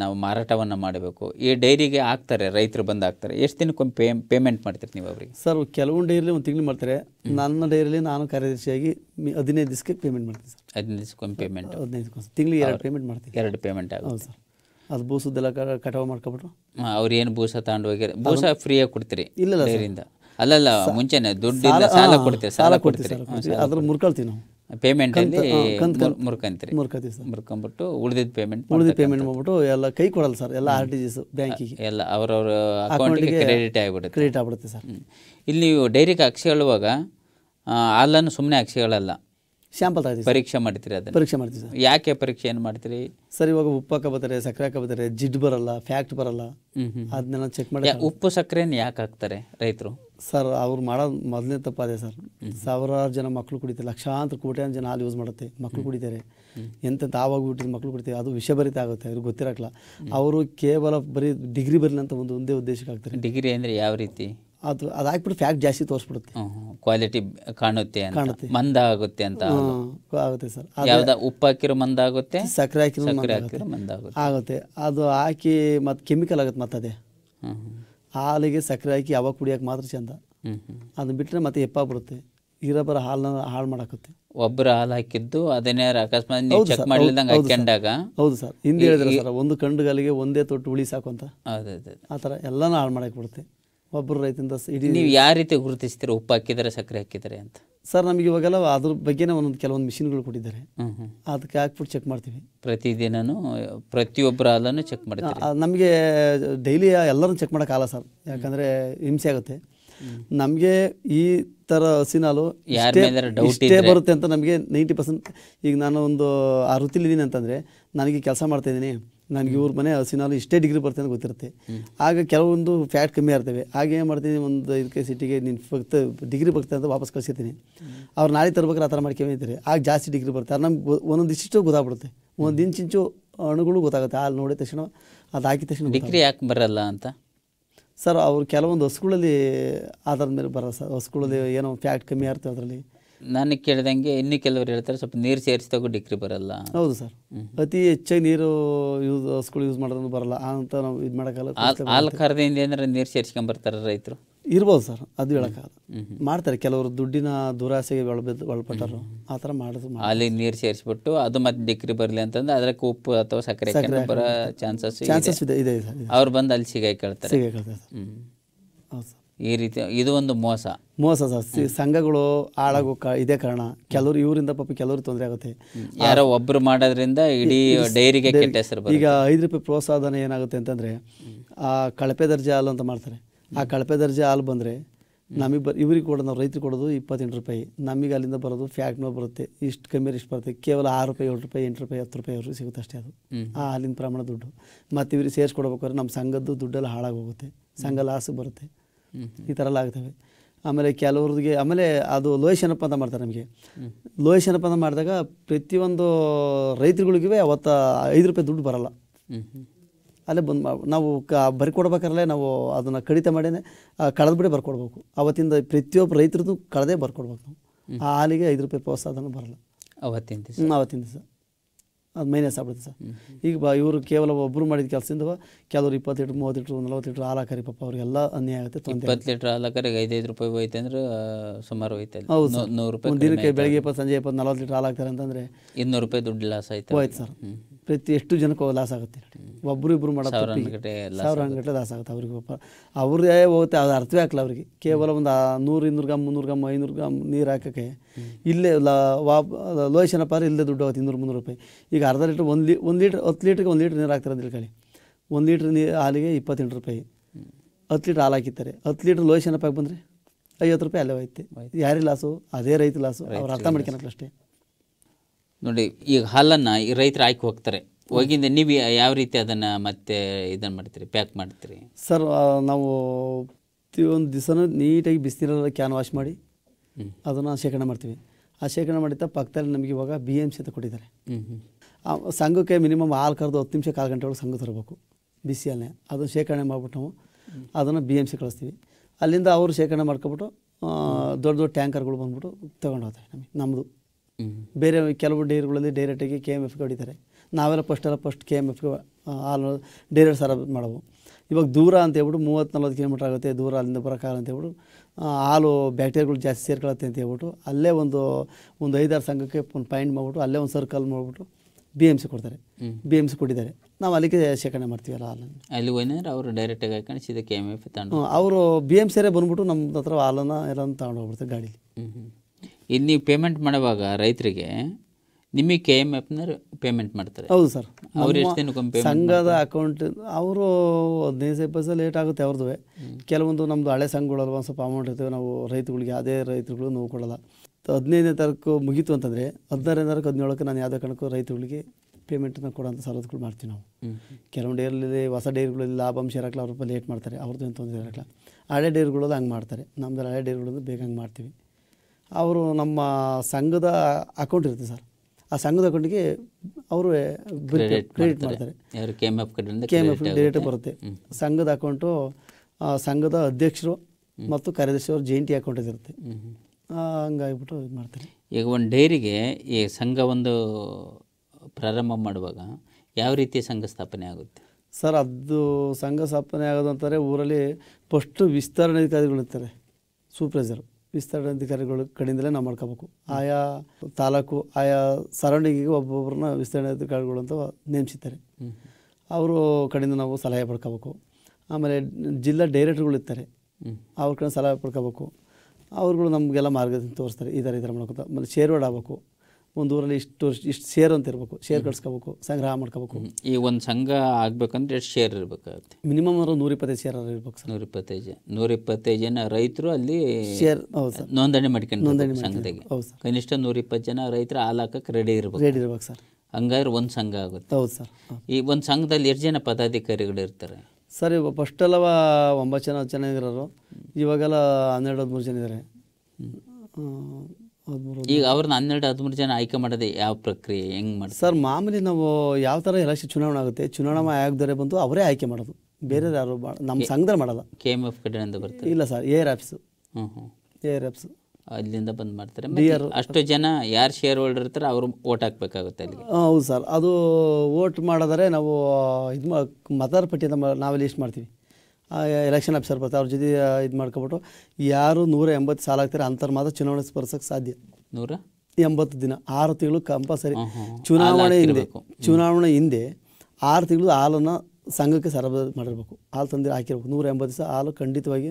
ನಾವು ಮಾರಾಟವನ್ನು ಮಾಡಬೇಕು ಈ ಡೈರಿಗೆ ಹಾಕ್ತಾರೆ ರೈತರು ಬಂದು ಹಾಕ್ತಾರೆ ಎಷ್ಟು ದಿನಕ್ಕೊಮ್ಮೆ ಪೇ ಪೇಮೆಂಟ್ ಮಾಡ್ತೀರಿ ನೀವು ಅವರಿಗೆ? ಸರ್ ಕೆಲವೊಂದು ಡೈರಿಲಿ ಒಂದು ತಿಂಗಳು ಮಾಡ್ತಾರೆ. ನನ್ನ ಡೈರಿಲಿ ನಾನು ಕಾರ್ಯದರ್ಶಿಯಾಗಿ ಹದಿನೈದು ದಿವಸಕ್ಕೆ ಪೇಮೆಂಟ್ ಮಾಡ್ತೀನಿ ಸರ್. ಹದಿನೈದು ದಿವಸಕ್ಕೊಮ್ಮೆ ಪೇಮೆಂಟ್ ಹದಿನೈದು ದಿವಸ ತಿಂಗಳಿಗೆ ಎರಡು ಪೇಮೆಂಟ್ ಮಾಡ್ತೀನಿ. ಎರಡು ಪೇಮೆಂಟ್ ಆಗುತ್ತೆ. ಸರ್. ಅದು ಬೂಸದ್ದೆಲ್ಲ ಕಟಾವು ಮಾಡ್ಕೊಬಿಟ್ರು. ಅವ್ರು ಏನು ಬೂಸ ತಗೊಂಡು ಹೋಗಿರ ಬೂಸ ಫ್ರೀಯಾಗಿ ಕೊಡ್ತೀರಿ ಇಲ್ಲ ಡೈರಿಯಿಂದ? ಡೈರಿಂದ ಅಲ್ಲಲ್ಲ ಮುಂಚೆನೆ ದುಡ್ಡಿಲ್ಲ ಸಾಲ ಕೊಡ್ತೀವಿ ಸಾಲ ಕೊಡ್ತೀವಿ ಅದ್ರ ಮುರ್ಕೊಳ್ತೀವಿ ನಾವು. ಪೇಮೆಂಟ್ ಮುರ್ಕಂತೀರಿ. ಮುರ್ಕತಿ ಸರ್. ಮುರ್ಕೊಂಬಿಟ್ಟು ಉಳಿದಿದ್ದ ಪೇಮೆಂಟ್ ಉಳಿದ ಪೇಮೆಂಟ್ ಮಾಡ್ಬಿಟ್ಟು ಎಲ್ಲ ಕೈ ಕೊಡಲ್ಲ ಸರ್. ಎಲ್ಲ ಆರ್ ಟಿ ಜಿಸ್ ಬ್ಯಾಂಕಿಗೆ ಎಲ್ಲ ಅವರವ್ರ ಅಕೌಂಟಿಗೆ ಕ್ರೆಡಿಟ್ ಆಗಿಬಿಡುತ್ತೆ. ಕ್ರೆಡಿಟ್ ಆಗ್ಬಿಡುತ್ತೆ ಸರ್. ಇಲ್ಲಿ ನೀವು ಡೈರಿಗೆ ಅಕ್ಷಿ ಹೇಳುವಾಗ ಹಾಲನ್ನು ಸುಮ್ಮನೆ ಹಾಕ್ಸ್ಕೊಳ್ಳಲ್ಲ ಶಾಂಪಲ್ ತಗೋತೀವಿ ಪರೀಕ್ಷೆ ಮಾಡ್ತೀರಿ ಅದನ್ನು? ಪರೀಕ್ಷೆ ಮಾಡ್ತೀವಿ ಸರ್. ಯಾಕೆ ಪರೀಕ್ಷೆ ಏನು ಮಾಡ್ತೀರಿ? ಸರ್ ಇವಾಗ ಉಪ್ಪು ಹಾಕೋಬತ್ತಾರೆ ಸಕ್ಕರೆ ಹಾಕೋಬತ್ತಾರೆ ಜಿಡ್ ಬರಲ್ಲ ಫ್ಯಾಕ್ಟ್ ಬರಲ್ಲ. ಅದನ್ನೆಲ್ಲ ಚೆಕ್ ಮಾಡಿ ಉಪ್ಪು ಸಕ್ಕರೆನ ಯಾಕೆ ಹಾಕ್ತಾರೆ ರೈತರು? ಸರ್ ಅವ್ರು ಮಾಡೋದು ಮೊದಲನೇ ತಪ್ಪಾದೆ ಸರ್. ಸಾವಿರಾರು ಜನ ಮಕ್ಕಳು ಕುಡಿತಾರೆ ಲಕ್ಷಾಂತರ ಕೋಟ್ಯಾನ ಜನ ಹಾಲು ಯೂಸ್ ಮಾಡುತ್ತೆ ಮಕ್ಕಳು ಕುಡಿತಾರೆ. ಎಂತ ಆವಾಗ ಬಿಟ್ಟಿದ್ದು ಮಕ್ಕಳು ಕುಡಿತಾರೆ ಅದು ವಿಷಭರಿತ ಆಗುತ್ತೆ ಅವ್ರಿಗೆ ಗೊತ್ತಿರಕ್ಲ ಅವರು ಕೇವಲ ಬರೀ ಡಿಗ್ರಿ ಬರಲಿ ಅಂತ ಒಂದು ಒಂದೇ ಉದ್ದೇಶಕ್ಕೆ ಆಗ್ತಾರೆ ಡಿಗ್ರಿ ಅಂದರೆ ಯಾವ ರೀತಿ? ಅದು ಅದು ಹಾಕ್ಬಿಟ್ಟು ಫ್ಯಾಕ್ಟ್ ಜಾಸ್ತಿ ತೋರಿಸ್ಬಿಡುತ್ತೆ. ಕ್ವಾಲಿಟಿ ಕಾಣುತ್ತೆ ಕಾಣುತ್ತೆ. ಮಂದ ಆಗುತ್ತೆ ಅಂತ ಆಗುತ್ತೆ ಸರ್. ಯಾವ್ದ ಉಪ್ಪು ಹಾಕಿರೋ ಮಂದ ಆಗುತ್ತೆ ಸಕ್ಕರೆ ಹಾಕಿರೋ ಮಂದ ಆಗುತ್ತೆ ಆಗುತ್ತೆ. ಅದು ಹಾಕಿ ಮತ್ತು ಕೆಮಿಕಲ್ ಆಗುತ್ತೆ ಮತ್ತೆ ಅದೇ. ಹಾಲಿಗೆ ಸಕ್ಕರೆ ಹಾಕಿ ಯಾವಾಗ ಕುಡಿಯೋಕೆ ಮಾತ್ರ ಚಂದ. ಅದನ್ನ ಬಿಟ್ಟರೆ ಮತ್ತೆ ಎಪ್ಪ ಬರುತ್ತೆ ಇರೋ ಬರೋ ಹಾಲನ್ನ ಹಾಳು ಮಾಡಾಕತ್ತೆ. ಒಬ್ಬರು ಹಾಲು ಹಾಕಿದ್ದು ಅದನ್ನೇ ಅಕಸ್ಮಾತ್ ನೀವು ಚೆಕ್ ಮಾಡ್ಲಿಲ್ದಂಗೆ ಹಾಕೊಂಡಾಗ ಹೌದು ಸರ್. ಹಿಂದೆ ಹೇಳಿದ್ರೆ ಸರ್ ಒಂದು ಕಂಡುಗಾಲಿಗೆ ಒಂದೇ ತೊಟ್ಟು ಉಳಿ ಸಾಕು ಅಂತ ಹೌದೌದು ಆ ಥರ ಎಲ್ಲನೂ ಹಾಳು ಮಾಡಕ್ಕೆ ಬಿಡುತ್ತೆ. ಒಬ್ಬರು ರೈತನಿಂದ ಇಡೀ ನೀವು ಯಾವ ರೀತಿ ಗುರುತಿಸ್ತೀರ? ಉಪ್ಪು ಹಾಕಿದ್ದಾರೆ ಸಕ್ಕರೆ ಹಾಕಿದ್ದಾರೆ ಅಂತ? ಸರ್ ನಮಗೆ ಇವಾಗೆಲ್ಲ ಅದ್ರ ಬಗ್ಗೆನೇ ಒಂದೊಂದು ಕೆಲವೊಂದು ಮಿಷಿನ್ಗಳು ಕೊಟ್ಟಿದ್ದಾರೆ. ಅದಕ್ಕೆ ಹಾಕ್ಬಿಟ್ಟು ಚೆಕ್ ಮಾಡ್ತೀವಿ. ಪ್ರತಿದಿನನೂ ಪ್ರತಿಯೊಬ್ಬರ ಹಾಲನ್ನು ಚೆಕ್ ಮಾಡ್ತೀವಿ ನಮಗೆ ಡೈಲಿ ಎಲ್ಲರೂ ಚೆಕ್ ಮಾಡೋಕ್ಕಾಗಲ್ಲ ಸರ್. ಯಾಕಂದರೆ ಹಿಂಸೆ ಆಗುತ್ತೆ. ನಮಗೆ ಈ ಥರ ಹಸಿನಾಲು ಇಷ್ಟೇ ಬರುತ್ತೆ ಅಂತ ನಮಗೆ ನೈಂಟಿ ಪರ್ಸೆಂಟ್ ಈಗ ನಾನು ಒಂದು ಆ ವೃತ್ತಿಲಿದ್ದೀನಿ ಅಂತಂದರೆ ನನಗೆ ಕೆಲಸ ಮಾಡ್ತಾಯಿದ್ದೀನಿ ನನಗೆ ಇವ್ರ ಮನೆ ಹಸಿನಾಲು ಇಷ್ಟೇ ಡಿಗ್ರಿ ಬರುತ್ತೆ ಅಂತ ಗೊತ್ತಿರುತ್ತೆ. ಆಗ ಕೆಲವೊಂದು ಫ್ಯಾಟ್ ಕಮ್ಮಿ ಇರ್ತವೆ ಆಗ ಏನು ಮಾಡ್ತೀನಿ ಒಂದು ಇದಕ್ಕೆ ಸಿಟಿಗೆ ನೀನು ಫಕ್ತ ಡಿಗ್ರಿ ಬರುತ್ತೆ ಅಂತ ವಾಪಸ್ ಕಳಿಸಿದ್ದೀನಿ ಅವ್ರು ನಾಳೆ ತರ್ಬೇಕಾದ್ರೆ ಆ ಥರ ಮಾಡ್ಕೊಂಬಿರ್ತಾರೆ ಆಗ ಜಾಸ್ತಿ ಡಿಗ್ರಿ ಬರುತ್ತೆ. ಅದು ನಮ್ಗೆ ಒಂದೊಂದಿಷ್ಟು ಒಂದೊಂದು ಇಷ್ಟಿಷ್ಟು ಗೊತ್ತಾಗ್ಬಿಡುತ್ತೆ. ಒಂದು ಇಂಚಿಂಚು ಅಣುಗಳು ಗೊತ್ತಾಗುತ್ತೆ. ಅಲ್ಲಿ ನೋಡಿದ ತಕ್ಷಣ ಅದು ಹಾಕಿದ ತಕ್ಷಣ. ಡಿಗ್ರಿ ಯಾಕೆ ಬರಲ್ಲ ಅಂತ? ಸರ್ ಅವ್ರು ಕೆಲವೊಂದು ಹಸುಗಳಲ್ಲಿ ಆಧಾರದ ಮೇಲೆ ಬರಲ್ಲ ಸರ್. ಹಸುಗಳಲ್ಲಿ ಏನೋ ಫ್ಯಾಟ್ ಕಮ್ಮಿ ಇರ್ತವೆ ಅದರಲ್ಲಿ. ನಾನು ಕೇಳಿದಂಗೆ ಇನ್ನೂ ಕೆಲವರು ಹೇಳ್ತಾರೆ ಸ್ವಲ್ಪ ನೀರು ಸೇರಿಸಿದಾಗೂ ಡಿಗ್ರಿ ಬರಲ್ಲ. ಹೌದು ಸರ್. ಅತಿ ಹೆಚ್ಚಾಗಿ ನೀರು ಯೂಸ್ ಹಸ್ಗಳು ಯೂಸ್ ಮಾಡೋದನ್ನು ಬರಲ್ಲ. ಅಂತ ನಾವು ಇದು ಮಾಡೋಕ್ಕಲ್ಲ ಹಾಲು ಕರೆದಿಂದ ಏನಾರ ನೀರು ಸೇರಿಸ್ಕೊಂಬರ್ತಾರೆ ರೈತರು. ಇರ್ಬೋದು ಸರ್ ಅದು ಹೇಳೋಕ್ಕಾಗಲ್ಲ ಮಾಡ್ತಾರೆ ಕೆಲವರು ದುಡ್ಡಿನ ದುರಾಸೆಗೆ ಒಳಬಿದ್ದು ಒಳಪಟ್ಟರು. ಆ ಥರ ಮಾಡೋದು ಅಲ್ಲಿ ನೀರು ಸೇರಿಸ್ಬಿಟ್ಟು ಅದು ಮತ್ತೆ ಡಿಗ್ರಿ ಬರಲಿ ಅಂತಂದ್ರೆ ಅದಕ್ಕೆ ಉಪ್ಪು ಅಥವಾ ಸಕ್ಕರೆ ಬರೋ ಚಾನ್ಸಸ್ ಚಾನ್ಸಸ್ ಇದೆ. ಇದೆ ಸರ್ ಅವ್ರು ಬಂದು ಅಲ್ಲಿ ಸಿಗಾಯಿ ಕೇಳ್ತಾರೆ. ಸಿಗಾಯಿ ಕೇಳ್ತಾರೆ ಹೌದು ಸರ್. ಈ ರೀತಿ ಇದು ಒಂದು ಮೋಸ. ಮೋಸ ಸರ್. ಸಂಘಗಳು ಹಾಳಾಗೋ ಕ ಇದೇ ಕಾರಣ. ಕೆಲವರು ಇವರಿಂದ ಪಾಪ ಕೆಲವರು ತೊಂದರೆ ಆಗುತ್ತೆ. ಯಾರೋ ಒಬ್ರು ಮಾಡೋದ್ರಿಂದ ಇಡೀ ಡೈರಿಗೆ ಕೆಟ್ಟ ಹೆಸರು ಈಗ ಐದು ರೂಪಾಯಿ ಪ್ರೋತ್ಸಾಹನ ಏನಾಗುತ್ತೆ ಅಂತಂದ್ರೆ ಆ ಕಳಪೆ ದರ್ಜೆ ಹಾಲು ಅಂತ ಮಾಡ್ತಾರೆ. ಆ ಕಳಪೆ ದರ್ಜೆ ಹಾಲು ಬಂದರೆ ನಮಗೆ ಬ ಇವ್ರಿಗೆ ಕೊಡೋದು ನಾವು ರೈತರಿಗೆ ಕೊಡೋದು ಇಪ್ಪತ್ತೆಂಟು ರೂಪಾಯಿ. ನಮಗೆ ಅಲ್ಲಿಂದ ಬರೋದು ಫ್ಯಾಕ್ಟ್ನೋ ಬರುತ್ತೆ. ಇಷ್ಟು ಕಮ್ಮಿ ಇಷ್ಟು ಬರುತ್ತೆ. ಕೇವಲ ಆರು ರೂಪಾಯಿ ಏಳು ರೂಪಾಯಿ ಎಂಟು ರೂಪಾಯಿ ಹತ್ತು ರೂಪಾಯಿ ಅವರು ಸಿಗುತ್ತೆ ಅಷ್ಟೇ ಅದು. ಆ ಹಾಲಿನ ಪ್ರಮಾಣ ದುಡ್ಡು. ಮತ್ತು ಇವ್ರಿಗೆ ಸೇರಿಸ್ಕೊಡ್ಬೇಕಾದ್ರೆ ನಮ್ಮ ಸಂಘದ್ದು ದುಡ್ಡೆಲ್ಲ ಹಾಳಾಗಿ ಹೋಗುತ್ತೆ. ಸಂಘ ಲಾಸ್ ಬರುತ್ತೆ. ಈ ಥರ ಎಲ್ಲ ಆಗ್ತವೆ. ಆಮೇಲೆ ಕೆಲವ್ರಿಗೆ ಆಮೇಲೆ ಅದು ಲೋಯಶನಪ್ಪ ಅಂತ ಮಾಡ್ತಾರೆ ನಮಗೆ. ಲೋಯಶನಪ್ಪ ಅಂತ ಮಾಡಿದಾಗ ಪ್ರತಿಯೊಂದು ರೈತರುಗಳಿಗೂ ಅವತ್ತು ಐದು ರೂಪಾಯಿ ದುಡ್ಡು ಬರಲ್ಲ. ಅಲ್ಲೇ ಬಂದು ನಾವು ಕ ಬರ್ಕೊಡ್ಬೇಕಾರಲ್ಲೇ ನಾವು ಅದನ್ನು ಕಡಿತ ಮಾಡೇನೆ ಕಳೆದ್ಬಿಟ್ಟೆ ಬರ್ಕೊಡ್ಬೇಕು. ಅವತ್ತಿಂದ ಪ್ರತಿಯೊಬ್ಬ ರೈತರದ್ದು ಕಳೆದೇ ಬರ್ಕೊಡ್ಬೇಕು ನಾವು. ಆ ಹಾಲಿಗೆ ಐದು ರೂಪಾಯಿ ಪ್ರೋತ್ಸಾಹ ಬರಲ್ಲ. ಅವತ್ತಿನ ದಿವಸ. ಅವತ್ತಿಂದ ಅವತ್ತಿನ ದಿವಸ. ಅದು ಮೈನಸ್ ಆಗ್ಬಿಡುತ್ತೆ ಸರ್. ಈಗ ಬಾ ಇವರು ಕೇವಲ ಒಬ್ಬರು ಮಾಡಿದ ಕೆಲಸದಿಂದ ಕೆಲವರು ಇಪ್ಪತ್ತು ಲೀಟ್ರ್ ಮೂವತ್ತು ಲೀಟ್ರ್ ನಲ್ವತ್ತು ಲೀಟ್ರ್ ಹಾಲು ಹಾಕಾರಿ ಪಾಪ ಅವರಿಗೆಲ್ಲ ಅನ್ಯಾಯ ಆಗುತ್ತೆ ತೊಂದರೆ ಇಪ್ಪತ್ತು ಲೀಟ್ರ್ ಹಾಲಕ್ಕರಿಗೆ ಐದೈದು ರೂಪಾಯಿ ಹೋಯ್ತು ಅಂದ್ರೆ ಸುಮಾರು ಹೋಯ್ತು. ಹೌದು ನೂರು ರೂಪಾಯಿ ದಿನಕ್ಕೆ ಬೆಳಗ್ಗೆ ಇಪ್ಪತ್ತು ಸಂಜೆ ಇಪ್ಪತ್ತು ನಲ್ವತ್ತು ಲೀಟ್ರ್ ಹಾಲು ಹಾಕ್ತಾರೆ ಅಂತಂದರೆ ಇನ್ನೂರು ರೂಪಾಯಿ ದುಡ್ಡು ಲಾಸ್ ಆಯ್ತು ಹೋಯ್ತು ಸರ್. ಪ್ರತಿ ಎಷ್ಟು ಜನಕ್ಕೂ ಲಾಸ್ ಆಗುತ್ತೆ ಒಬ್ಬರು ಇಬ್ಬರು ಮಾಡೋದು ಸಾವಿರ ಗಂಟೆ ಲಾಸ್ ಆಗುತ್ತೆ. ಅವ್ರಿಗೆ ಪಾಪ. ಅವ್ರದ್ದೇ ಹೋಗುತ್ತೆ ಅದು ಅರ್ಥವೇ ಹಾಕಲ್ಲ ಅವರಿಗೆ. ಕೇವಲ ಒಂದು ನೂರು ಇನ್ನೂರು ಗ್ರಾಮ್ ಮುನ್ನೂರು ಗ್ರಾಮ್ ಐನೂರು ಗ್ರಾಮ್ ನೀರು ಹಾಕೋಕ್ಕೆ ಇಲ್ಲೇ ಲಾ ವಾ ಲೋಯಶನಪ್ಪ ಅಂದ್ರೆ ಇಲ್ಲೇ ದುಡ್ಡು ಆಗುತ್ತೆ ಇನ್ನೂರು ಮುನ್ನೂರು ರೂಪಾಯಿ. ಈಗ ಅರ್ಧ ಲೀಟ್ರ್ ಒಂದು ಲೀ ಒಂದು ಲೀಟ್ರ್ ಹತ್ತು ಲೀಟ್ರಿಗೆ ಒಂದು ಲೀಟ್ರ್ ನೀರು ಹಾಕ್ತಾರೆ ಅಂತ ತಿಳ್ಕೊಳ್ಳಿ. ಒಂದು ಲೀಟ್ರ್ ನೀರು ಹಾಲಿಗೆ ಇಪ್ಪತ್ತೆಂಟು ರೂಪಾಯಿ. ಹತ್ತು ಲೀಟ್ರ್ ಹಾಲು ಹಾಕಿರ್ತಾರೆ. ಹತ್ತು ಲೀಟ್ರ್ ಲೋಯಶನಪ್ಪ ಬಂದರೆ ಐವತ್ತು ರೂಪಾಯಿ ಅಲ್ಲೇ ಹೋಯ್ತು. ಯಾರೇ ಲಾಸು ಅದೇ ರೈತ ಲಾಸು ಅವ್ರು ಅರ್ಥ ಮಾಡ್ಕೊಳಕ್ಕೆ ಅಷ್ಟೇ. ನೋಡಿ ಈಗ ಹಾಲನ್ನು ಈ ರೈತರು ಹಾಕಿ ಹೋಗ್ತಾರೆ. ಹೋಗಿಂದ ನೀವು ಯಾವ ರೀತಿ ಅದನ್ನು ಮತ್ತೆ ಇದನ್ನು ಮಾಡ್ತೀರಿ ಪ್ಯಾಕ್ ಮಾಡ್ತೀರಿ? ಸರ್ ನಾವು ಒಂದು ದಿವಸನೂ ನೀಟಾಗಿ ಬಿಸಿನೀರಲ್ಲಿ ಕ್ಯಾನ್ ವಾಶ್ ಮಾಡಿ. ಅದನ್ನು ಶೇಖರಣೆ ಮಾಡ್ತೀವಿ. ಆ ಶೇಖರಣೆ ಮಾಡಿದ್ದ ಪಕ್ಕದಲ್ಲಿ ನಮಗೆ ಇವಾಗ ಬಿ ಎಂ ಸಿ ಅಂತ ಕೊಟ್ಟಿದ್ದಾರೆ. ಸಂಘಕ್ಕೆ ಮಿನಿಮಮ್ ಹಾಲು ಕರೆದು ಹತ್ತು ನಿಮಿಷ ಕಾಲು ಗಂಟೆ ಒಳಗೆ ಸಂಘ ತರಬೇಕು ಬಿಸಿ ಹಾಲನ್ನೇ ಅದನ್ನು ಶೇಖರಣೆ ಮಾಡ್ಬಿಟ್ಟು ನಾವು ಅದನ್ನು ಬಿ ಎಂ ಸಿ ಕಳಿಸ್ತೀವಿ. ಅಲ್ಲಿಂದ ಅವರು ಶೇಖರಣೆ ಮಾಡ್ಕೊಬಿಟ್ಟು ದೊಡ್ಡ ದೊಡ್ಡ ಟ್ಯಾಂಕರ್ಗಳು ಬಂದ್ಬಿಟ್ಟು ತೊಗೊಂಡು ಹೋಗ್ತಾರೆ ನಮಗೆ ನಮ್ಮದು. ಬೇರೆ ಕೆಲವು ಡೈರಿಗಳಲ್ಲಿ ಡೈರೆಕ್ಟಾಗಿ ಕೆ ಎಂ ಎಫ್ಗೆ ಹೊಡಿತಾರೆ. ನಾವೆಲ್ಲ ಫಸ್ಟ್ ಎಲ್ಲ ಫಸ್ಟ್ ಕೆ ಎಂ ಎಫ್ಗೆ ಹಾಲು ಡೈರೆಕ್ಟ್ ಸರ ಮಾಡೋವು ಇವಾಗ ದೂರ ಅಂತ ಹೇಳ್ಬಿಟ್ಟು ಮೂವತ್ತು ನಲ್ವತ್ತು ಕಿಲೋಮೀಟ್ರ್ ಆಗುತ್ತೆ ದೂರ ಅಲ್ಲಿಂದ ಬರೋಕ್ಕಾಗಲ್ಲ ಅಂತ ಹೇಳ್ಬಿಟ್ಟು ಹಾಲು ಬ್ಯಾಕ್ಟೀರಿಯಾಗಳು ಜಾಸ್ತಿ ಸೇರ್ಕೊಳತ್ತೆ ಅಂತ ಹೇಳ್ಬಿಟ್ಟು ಅಲ್ಲೇ ಒಂದು ಒಂದು ಐದಾರು ಸಂಘಕ್ಕೆ ಒಂದು ಪಾಯಿಂಟ್ ಮಾಡಿಬಿಟ್ಟು ಅಲ್ಲೇ ಒಂದು ಸರ್ಕಲ್ ಮಾಡಿಬಿಟ್ಟು ಬಿ ಎಂ ಸಿ ಕೊಡ್ತಾರೆ. ಬಿ ಎಂ ಸಿ ಕೊಟ್ಟಿದ್ದಾರೆ. ನಾವು ಅಲ್ಲಿಗೆ ಶೇಖರಣೆ ಮಾಡ್ತೀವಲ್ಲ ಹಾಲನ್ನು. ಅಲ್ಲಿ ಹೋಯ್ನಂದ್ರೆ ಅವರು ಡೈರೆಕ್ಟಾಗಿ ಹಾಕೊಂಡು ಸೀದಾ ಕೆ ಎಂ ಎಫ್ ತಗೊಂಡು ಅವರು ಬಿ ಎಂ ಸಿರೇ ಬಂದ್ಬಿಟ್ಟು ನಮ್ಮ ಹತ್ರ ಹಾಲನ್ನು ಎಲ್ಲ ತಗೊಂಡು ಹೋಗ್ಬಿಡ್ತಾರೆ ಗಾಡೀಲಿ. ಇಲ್ಲಿ ನೀವು ಪೇಮೆಂಟ್ ಮಾಡುವಾಗ ರೈತರಿಗೆ ನಿಮಗೆ ಕೆ ಎಂ ಎಫ್ನವ್ರು ಪೇಮೆಂಟ್ ಮಾಡ್ತಾರೆ? ಹೌದು ಸರ್. ಅವ್ರು ಎಷ್ಟು ದಿನಕ್ಕೊಮ್ಮೆ ಸಂಘದ ಅಕೌಂಟ್ ಅವರು ಹದಿನೈದು ಪೈಸೆ ಲೇಟ್ ಆಗುತ್ತೆ ಅವ್ರದ್ದು ಕೆಲವೊಂದು ನಮ್ಮದು ಹಳೆ ಸಂಘಗಳಲ್ವ ಒಂದು ಸ್ವಲ್ಪ ಅಮೌಂಟ್ ಇರ್ತೇವೆ ನಾವು ರೈತರುಗಳಿಗೆ ಯಾವುದೇ ರೈತರುಗಳು ನೋವು ಕೊಡಲ್ಲ. ಹದಿನೈದನೇ ತಾರೀಕು ಮುಗೀತು ಅಂತಂದರೆ ಹದಿನಾರನೇ ತಾರೀಕು ಹದಿನೇಳಕ್ಕೆ ನಾನು ಯಾವುದೇ ಕಾರಣಕ್ಕೂ ರೈತರುಗಳಿಗೆ ಪೇಮೆಂಟನ್ನು ಕೊಡೋಂಥ ಸವಲತ್ತುಗಳು ಮಾಡ್ತೀವಿ ನಾವು. ಕೆಲವು ಕೆಲವೊಂದು ಡೇರಲ್ಲಿ ಹೊಸ ಡೈರಿಗಳಲ್ಲಿ ಲಾಭಾಂಶ ಇರಕ್ಕಲ್ಲ ಅವ್ರ ರೂಪಾಯಿ ಲೇಟ್ ಮಾಡ್ತಾರೆ. ಅವ್ರದ್ದು ಏನು ತೊಂದರೆ ಇರಕ್ಕಲ್ಲ. ಹಳೆ ಡೈರಿಗಳಲ್ಲಿ ಹಂಗೆ ಮಾಡ್ತಾರೆ. ನಮ್ಮದು ಹಳೆ ಡೈರಿಗಳಲ್ಲಿ ಬೇಗ ಹಂಗೆ ಮಾಡ್ತೀವಿ. ಅವರು ನಮ್ಮ ಸಂಘದ ಅಕೌಂಟ್ ಇರುತ್ತೆ ಸರ್. ಆ ಸಂಘದ ಅಕೌಂಟಿಗೆ ಅವರು ಕ್ರೆಡಿಟ್ ಮಾಡ್ತಾರೆ. ಕೆ ಎಂ ಎಫ್ ಕಡೆಯಿಂದ ಕೆ ಎಂ ಎಫ್ ಡೈರೆಕ್ಟ್ ಬರುತ್ತೆ. ಸಂಘದ ಅಕೌಂಟು ಸಂಘದ ಅಧ್ಯಕ್ಷರು ಮತ್ತು ಕಾರ್ಯದರ್ಶಿ ಅವ್ರ ಜಂಟಿ ಅಕೌಂಟ್ ಇರುತ್ತೆ ಹಂಗಾಗ್ಬಿಟ್ಟು ಇದು ಮಾಡ್ತೀನಿ ಈಗ ಒಂದು ಡೈರಿಗೆ ಈ ಸಂಘ ಒಂದು ಪ್ರಾರಂಭ ಮಾಡುವಾಗ ಯಾವ ರೀತಿ ಸಂಘ ಸ್ಥಾಪನೆ ಆಗುತ್ತೆ? ಸರ್ ಅದು ಸಂಘ ಸ್ಥಾಪನೆ ಆಗೋದು ಅಂತಾರೆ ಊರಲ್ಲಿ ಫಸ್ಟು ವಿಸ್ತರಣೆ ಅಧಿಕಾರಿಗಳು ಇರ್ತಾರೆ. ಸೂಪ್ರೈಸರು ವಿಸ್ತರಣಾಧಿಕಾರಿಗಳು ಕಡೆಯಿಂದಲೇ ನಾವು ಮಾಡ್ಕೋಬೇಕು. ಆಯಾ ತಾಲೂಕು ಆಯಾ ಸರೌಂಡಿಂಗಿಗೆ ಒಬ್ಬೊಬ್ಬರನ್ನ ವಿಸ್ತರಣಾಧಿಕಾರಿಗಳು ಅಂತ ನೇಮಿಸಿರ್ತಾರೆ. ಅವರು ಕಡೆಯಿಂದ ನಾವು ಸಲಹೆ ಪಡ್ಕೋಬೇಕು. ಆಮೇಲೆ ಜಿಲ್ಲಾ ಡೈರೆಕ್ಟರ್ಗಳು ಇರ್ತಾರೆ. ಅವ್ರ ಕಡೆ ಸಲಹೆ ಪಡ್ಕೋಬೇಕು. ಅವ್ರುಗಳು ನಮಗೆಲ್ಲ ಮಾರ್ಗದರ್ಶನ ತೋರಿಸ್ತಾರೆ ಈ ಥರ ಈ ಥರ ಮಾಡ್ಕೊತ. ಆಮೇಲೆ ಶೇರ್ ವರ್ಡ್ ಆಗ್ಬೇಕು. ಒಂದು ಊರಲ್ಲಿ ಇಷ್ಟು ಇಷ್ಟು ಶೇರ್ ಅಂತ ಇರಬೇಕು. ಶೇರ್ ಕಟ್ಸ್ಕೋಬೇಕು ಸಂಗ್ರಹ ಮಾಡ್ಕೋಬೇಕು. ಈ ಒಂದು ಸಂಘ ಆಗ್ಬೇಕಂದ್ರೆ ಎಷ್ಟು ಶೇರ್ ಇರಬೇಕಾಗುತ್ತೆ? ಮಿನಿಮಮ್ ಅಂದ್ರೆ ನೂರ ಇಪ್ಪತ್ತೈದು ಶೇರ್ ಇರ್ಬೇಕು ಸರ್. ನೂರ ಇಪ್ಪತ್ತೈದು ಜನ. ನೂರ ಇಪ್ಪತ್ತೈದು ಜನ ರೈತರು ಅಲ್ಲಿ ಶೇರ್ ಹೌದು ಸರ್. ನೋಂದಣಿ ಮಾಡ್ಕೊಂಡು ಸಂಘದಾಗೆ ಹೌದು ಸರ್. ಕನಿಷ್ಠ ನೂರ ಇಪ್ಪತ್ತು ಜನ ರೈತರು ಹಾಲು ಹಾಕಕ್ಕೆ ರೆಡಿ ಇರ್ಬೇಕು. ರೆಡಿ ಇರ್ಬೇಕು ಸರ್. ಹಂಗಾದ್ರೆ ಒಂದು ಸಂಘ ಆಗುತ್ತೆ. ಹೌದು ಸರ್. ಈ ಒಂದು ಸಂಘದಲ್ಲಿ ಎಷ್ಟು ಜನ ಪದಾಧಿಕಾರಿಗಳು ಇರ್ತಾರೆ? ಸರ್ ಇವಾಗ ಫಸ್ಟ್ ಎಲ್ಲವ ಒಂಬತ್ತು ಜನ ಹತ್ತು ಜನ ಇರೋರು ಇವಾಗೆಲ್ಲ ಹನ್ನೆರಡು ಹದಿಮೂರು ಜನ ಇದ್ದಾರೆ ಈಗ ಅವ್ರನ್ನ ಹನ್ನೆರಡು ಹದಿಮೂರು ಜನ ಆಯ್ಕೆ ಮಾಡೋದೇ ಯಾವ ಪ್ರಕ್ರಿಯೆ? ಹೆಂಗ್ ಮಾಡಿ ಸರ್ ಮಾಮೂಲಿ ನಾವು ಯಾವ ಥರ ಎಲೆಕ್ಷನ್ ಚುನಾವಣೆ ಆಗುತ್ತೆ ಚುನಾವಣಾ ಆಯೋಗದವರೇ ಬಂದು ಅವರೇ ಆಯ್ಕೆ ಮಾಡೋದು. ಬೇರೆ ಯಾರು ನಮ್ಮ ಸಂಘದಲ್ಲಿ ಮಾಡಲ್ಲ. ಕೆ ಎಂ ಎಫ್ ಕಡೆಯಿಂದ ಬರ್ತಾರೆ. ಇಲ್ಲ ಸರ್ ಏರ್ ಆಫೀಸು. ಹ್ಞೂ ಹ್ಞೂ ಏರ್ ಆಫೀಸು. ಅಲ್ಲಿಂದ ಬಂದ್ ಮಾಡ್ತಾರೆ. ಅಷ್ಟು ಜನ ಯಾರು ಶೇರ್ ಹೋಲ್ಡರ್ ಇರ್ತಾರೆ ಅವರು ಓಟ್ ಹಾಕ್ಬೇಕಾಗುತ್ತೆ ಅಲ್ಲಿ ಹೌದು ಸರ್ ಅದು ಓಟ್ ಮಾಡಿದರೆ ನಾವು ಇದು ಮತದಾರ ಪಟ್ಟಿ ನಾವು ಲಿಸ್ಟ್ ಮಾಡ್ತೀವಿ. ಎಲೆಕ್ಷನ್ ಆಫೀಸರ್ ಬರ್ತಾರೆ ಅವ್ರ ಜೊತೆ ಇದು ಮಾಡ್ಕೊಬಿಟ್ಟು ಯಾರು ನೂರ ಎಂಬತ್ತು ಸಾಲ ಆಗ್ತಾರೆ ಅಂತರ್ ಮಾತ್ರ ಚುನಾವಣೆ ಸ್ಪರ್ಸಕ್ಕೆ ಸಾಧ್ಯ. ನೂರ? ಎಂಬತ್ತು ದಿನ ಆರು ತಿಂಗಳು ಕಂಪಲ್ಸರಿ. ಚುನಾವಣೆ ಹಿಂದೆ ಚುನಾವಣೆ ಹಿಂದೆ ಆರು ತಿಂಗಳು ಹಾಲನ್ನು ಸಂಘಕ್ಕೆ ಸರಬರಾಜು ಮಾಡಿರ್ಬೇಕು. ಹಾಲು ತಂದಿರ ಹಾಕಿರ್ಬೇಕು. ನೂರ ಎಂಬತ್ತು ದಿವಸ ಹಾಲು ಖಂಡಿತವಾಗಿ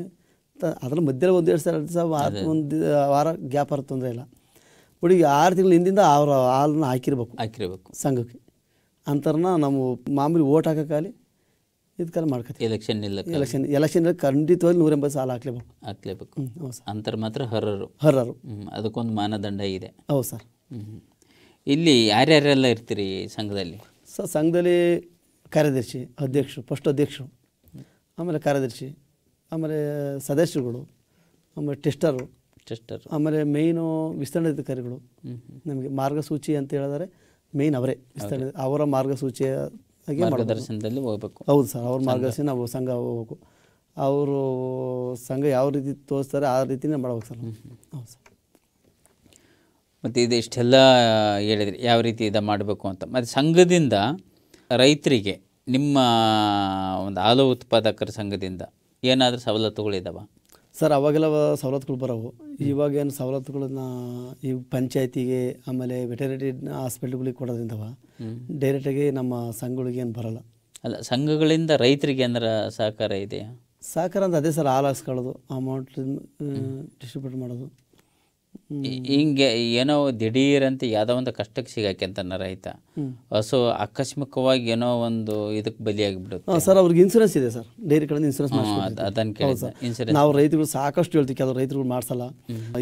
ಅದ್ರ ಮಧ್ಯೆ ಒಂದು ಎರಡು ಸಾವಿರ ಎರಡು ದಿವಸ ವಾರ ಒಂದು ವಾರ ಗ್ಯಾಪ್ ಆರು ತೊಂದರೆ ಇಲ್ಲ. ಹುಡುಗಿ ಆರು ತಿಂಗಳ ಹಿಂದಿಂದ ಅವ್ರ ಹಾಲನ್ನ ಹಾಕಿರ್ಬೇಕು. ಹಾಕಿರ್ಬೇಕು. ಸಂಘಕ್ಕೆ. ಅಂತರನ್ನ ನಾವು ಮಾಮೂಲಿ ಓಟ್ ಹಾಕೋಕ್ಕಾಗಲಿ ಇದಕ್ಕೆಲ್ಲ ಮಾಡ್ಕೊತೀವಿ. ಎಲೆಕ್ಷನ್ ಇಲ್ಲ ಎಲೆಕ್ಷನ್ ಎಲೆಕ್ಷನ್ ಖಂಡಿತವಾಗಿ ನೂರ ಎಂಬತ್ತು ಸಾಲ ಹಾಕ್ಲೇಬೇಕು. ಹಾಕ್ಲೇಬೇಕು. ಹ್ಞೂ ಹೌದು ಸರ್. ಅಂತರ ಮಾತ್ರ ಹರರು. ಹರರು. ಅದಕ್ಕೊಂದು ಮಾನದಂಡ ಇದೆ. ಹೌದು ಸರ್. ಇಲ್ಲಿ ಯಾರ್ಯಾರೆಲ್ಲ ಇರ್ತೀರಿ ಸಂಘದಲ್ಲಿ? ಸರ್ ಸಂಘದಲ್ಲಿ ಕಾರ್ಯದರ್ಶಿ ಅಧ್ಯಕ್ಷರು ಫಸ್ಟ್ ಅಧ್ಯಕ್ಷರು ಆಮೇಲೆ ಕಾರ್ಯದರ್ಶಿ. ಆಮೇಲೆ ಸದಸ್ಯರುಗಳು ಆಮೇಲೆ ಟೆಸ್ಟರು ಟೆಸ್ಟರ್. ಆಮೇಲೆ ಮೇಯ್ನು ವಿಸ್ತರಣಾಧಿಕಾರಿಗಳು ನಮಗೆ ಮಾರ್ಗಸೂಚಿ ಅಂತ ಹೇಳಿದರೆ ಮೇಯ್ನ್ ಅವರೇ ವಿಸ್ತರಣೆ ಅವರ ಮಾರ್ಗಸೂಚಿಯ ಮಾರ್ಗದರ್ಶನದಲ್ಲಿ ಹೋಗ್ಬೇಕು. ಹೌದು ಸರ್ ಅವ್ರ ಮಾರ್ಗದರ್ಶನ ನಾವು ಸಂಘ ಹೋಗ್ಬೇಕು. ಅವರು ಸಂಘ ಯಾವ ರೀತಿ ತೋರಿಸ್ತಾರೆ ಆ ರೀತಿನೇ ಮಾಡ್ಬೇಕು ಸರ್. ಹೌದು ಸರ್. ಮತ್ತು ಇದು ಇಷ್ಟೆಲ್ಲ ಹೇಳಿದ್ರಿ ಯಾವ ರೀತಿ ಇದು ಮಾಡಬೇಕು ಅಂತ. ಮತ್ತು ಸಂಘದಿಂದ ರೈತರಿಗೆ ನಿಮ್ಮ ಒಂದು ಹಾಲು ಉತ್ಪಾದಕರ ಸಂಘದಿಂದ ಏನಾದರೂ ಸವಲತ್ತುಗಳಿದ್ದಾವೆ ಸರ್ ಅವಾಗೆಲ್ಲ ಸವಲತ್ತುಗಳು ಬರೋವು. ಇವಾಗೇನು ಸವಲತ್ತುಗಳನ್ನ ಈ ಪಂಚಾಯತಿಗೆ ಆಮೇಲೆ ವೆಟರ್ನರಿ ಹಾಸ್ಪಿಟ್ಲ್ಗಳಿಗೆ ಕೊಡೋದ್ರಿಂದವ ಡೈರೆಕ್ಟಾಗಿ ನಮ್ಮ ಸಂಘಗಳಿಗೆ ಏನು ಬರಲ್ಲ. ಅಲ್ಲ ಸಂಘಗಳಿಂದ ರೈತರಿಗೆ ಏನಾರ ಸಹಕಾರ ಇದೆಯಾ? ಸಹಕಾರ ಅಂತ ಅದೇ ಸರ್ ಹಾಲು ಹಾಕ್ಸ್ಕೊಳ್ಳೋದು ಅಮೌಂಟ್ ಡಿಸ್ಟ್ರಿಬ್ಯೂಟ್ ಮಾಡೋದು. ಹಿಂಗೆ ಏನೋ ದಿಢೀರಂತ ಯಾವುದೋ ಒಂದು ಕಷ್ಟಕ್ಕೆ ಸಿಗಾಕೆಂತಾನ ರೈತ. ಹಸು ಆಕಸ್ಮಿಕವಾಗಿ ಏನೋ ಒಂದು ಇದಕ್ಕೆ ಬಲಿಯಾಗಿಬಿಡುತ್ತೆ. ಸರ್ ಅವ್ರಿಗೆ ಇನ್ಸೂರೆನ್ಸ್ ಇದೆ ಸರ್. ಡೈರಿ ಕಡೆ ಇನ್ಸೂರೆನ್ಸ್ ಅದನ್ನ ಇನ್ಸೂರೆನ್ಸ್ ನಾವು ರೈತರು ಸಾಕಷ್ಟು ಹೇಳ್ತೀವಿ ಕೆಲವು ರೈತರುಗಳು ಮಾಡಿಸಲ್ಲ.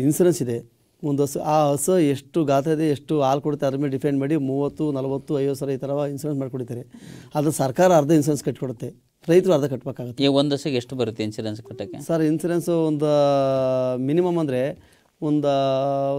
ಇನ್ಸೂರೆನ್ಸ್ ಇದೆ. ಒಂದು ಹಸು ಆ ಹಸು ಎಷ್ಟು ಗಾತ್ರ ಇದೆ ಎಷ್ಟು ಹಾಲು ಕೊಡುತ್ತೆ ಅದ್ರ ಮೇಲೆ ಡಿಫೆಂಡ್ ಮಾಡಿ ಮೂವತ್ತು ನಲವತ್ತು ಐವತ್ತು ಸಾವಿರ ಈ ಥರ ಇನ್ಸೂರೆನ್ಸ್ ಮಾಡಿಕೊಡ್ತಾರೆ. ಅದು ಸರ್ಕಾರ ಅರ್ಧ ಇನ್ಸೂರೆನ್ಸ್ ಕಟ್ಕೊಡುತ್ತೆ. ರೈತರು ಅರ್ಧ ಕಟ್ಟಬೇಕಾಗುತ್ತೆ ಒಂದು ಹಸುಗೆ ಎಷ್ಟು ಬರುತ್ತೆ ಇನ್ಸೂರೆನ್ಸ್ ಕಟ್ಟಕ್ಕೆ? ಸರ್ ಇನ್ಸೂರೆನ್ಸ್ ಒಂದು ಮಿನಿಮಮ್ ಅಂದರೆ ಒಂದು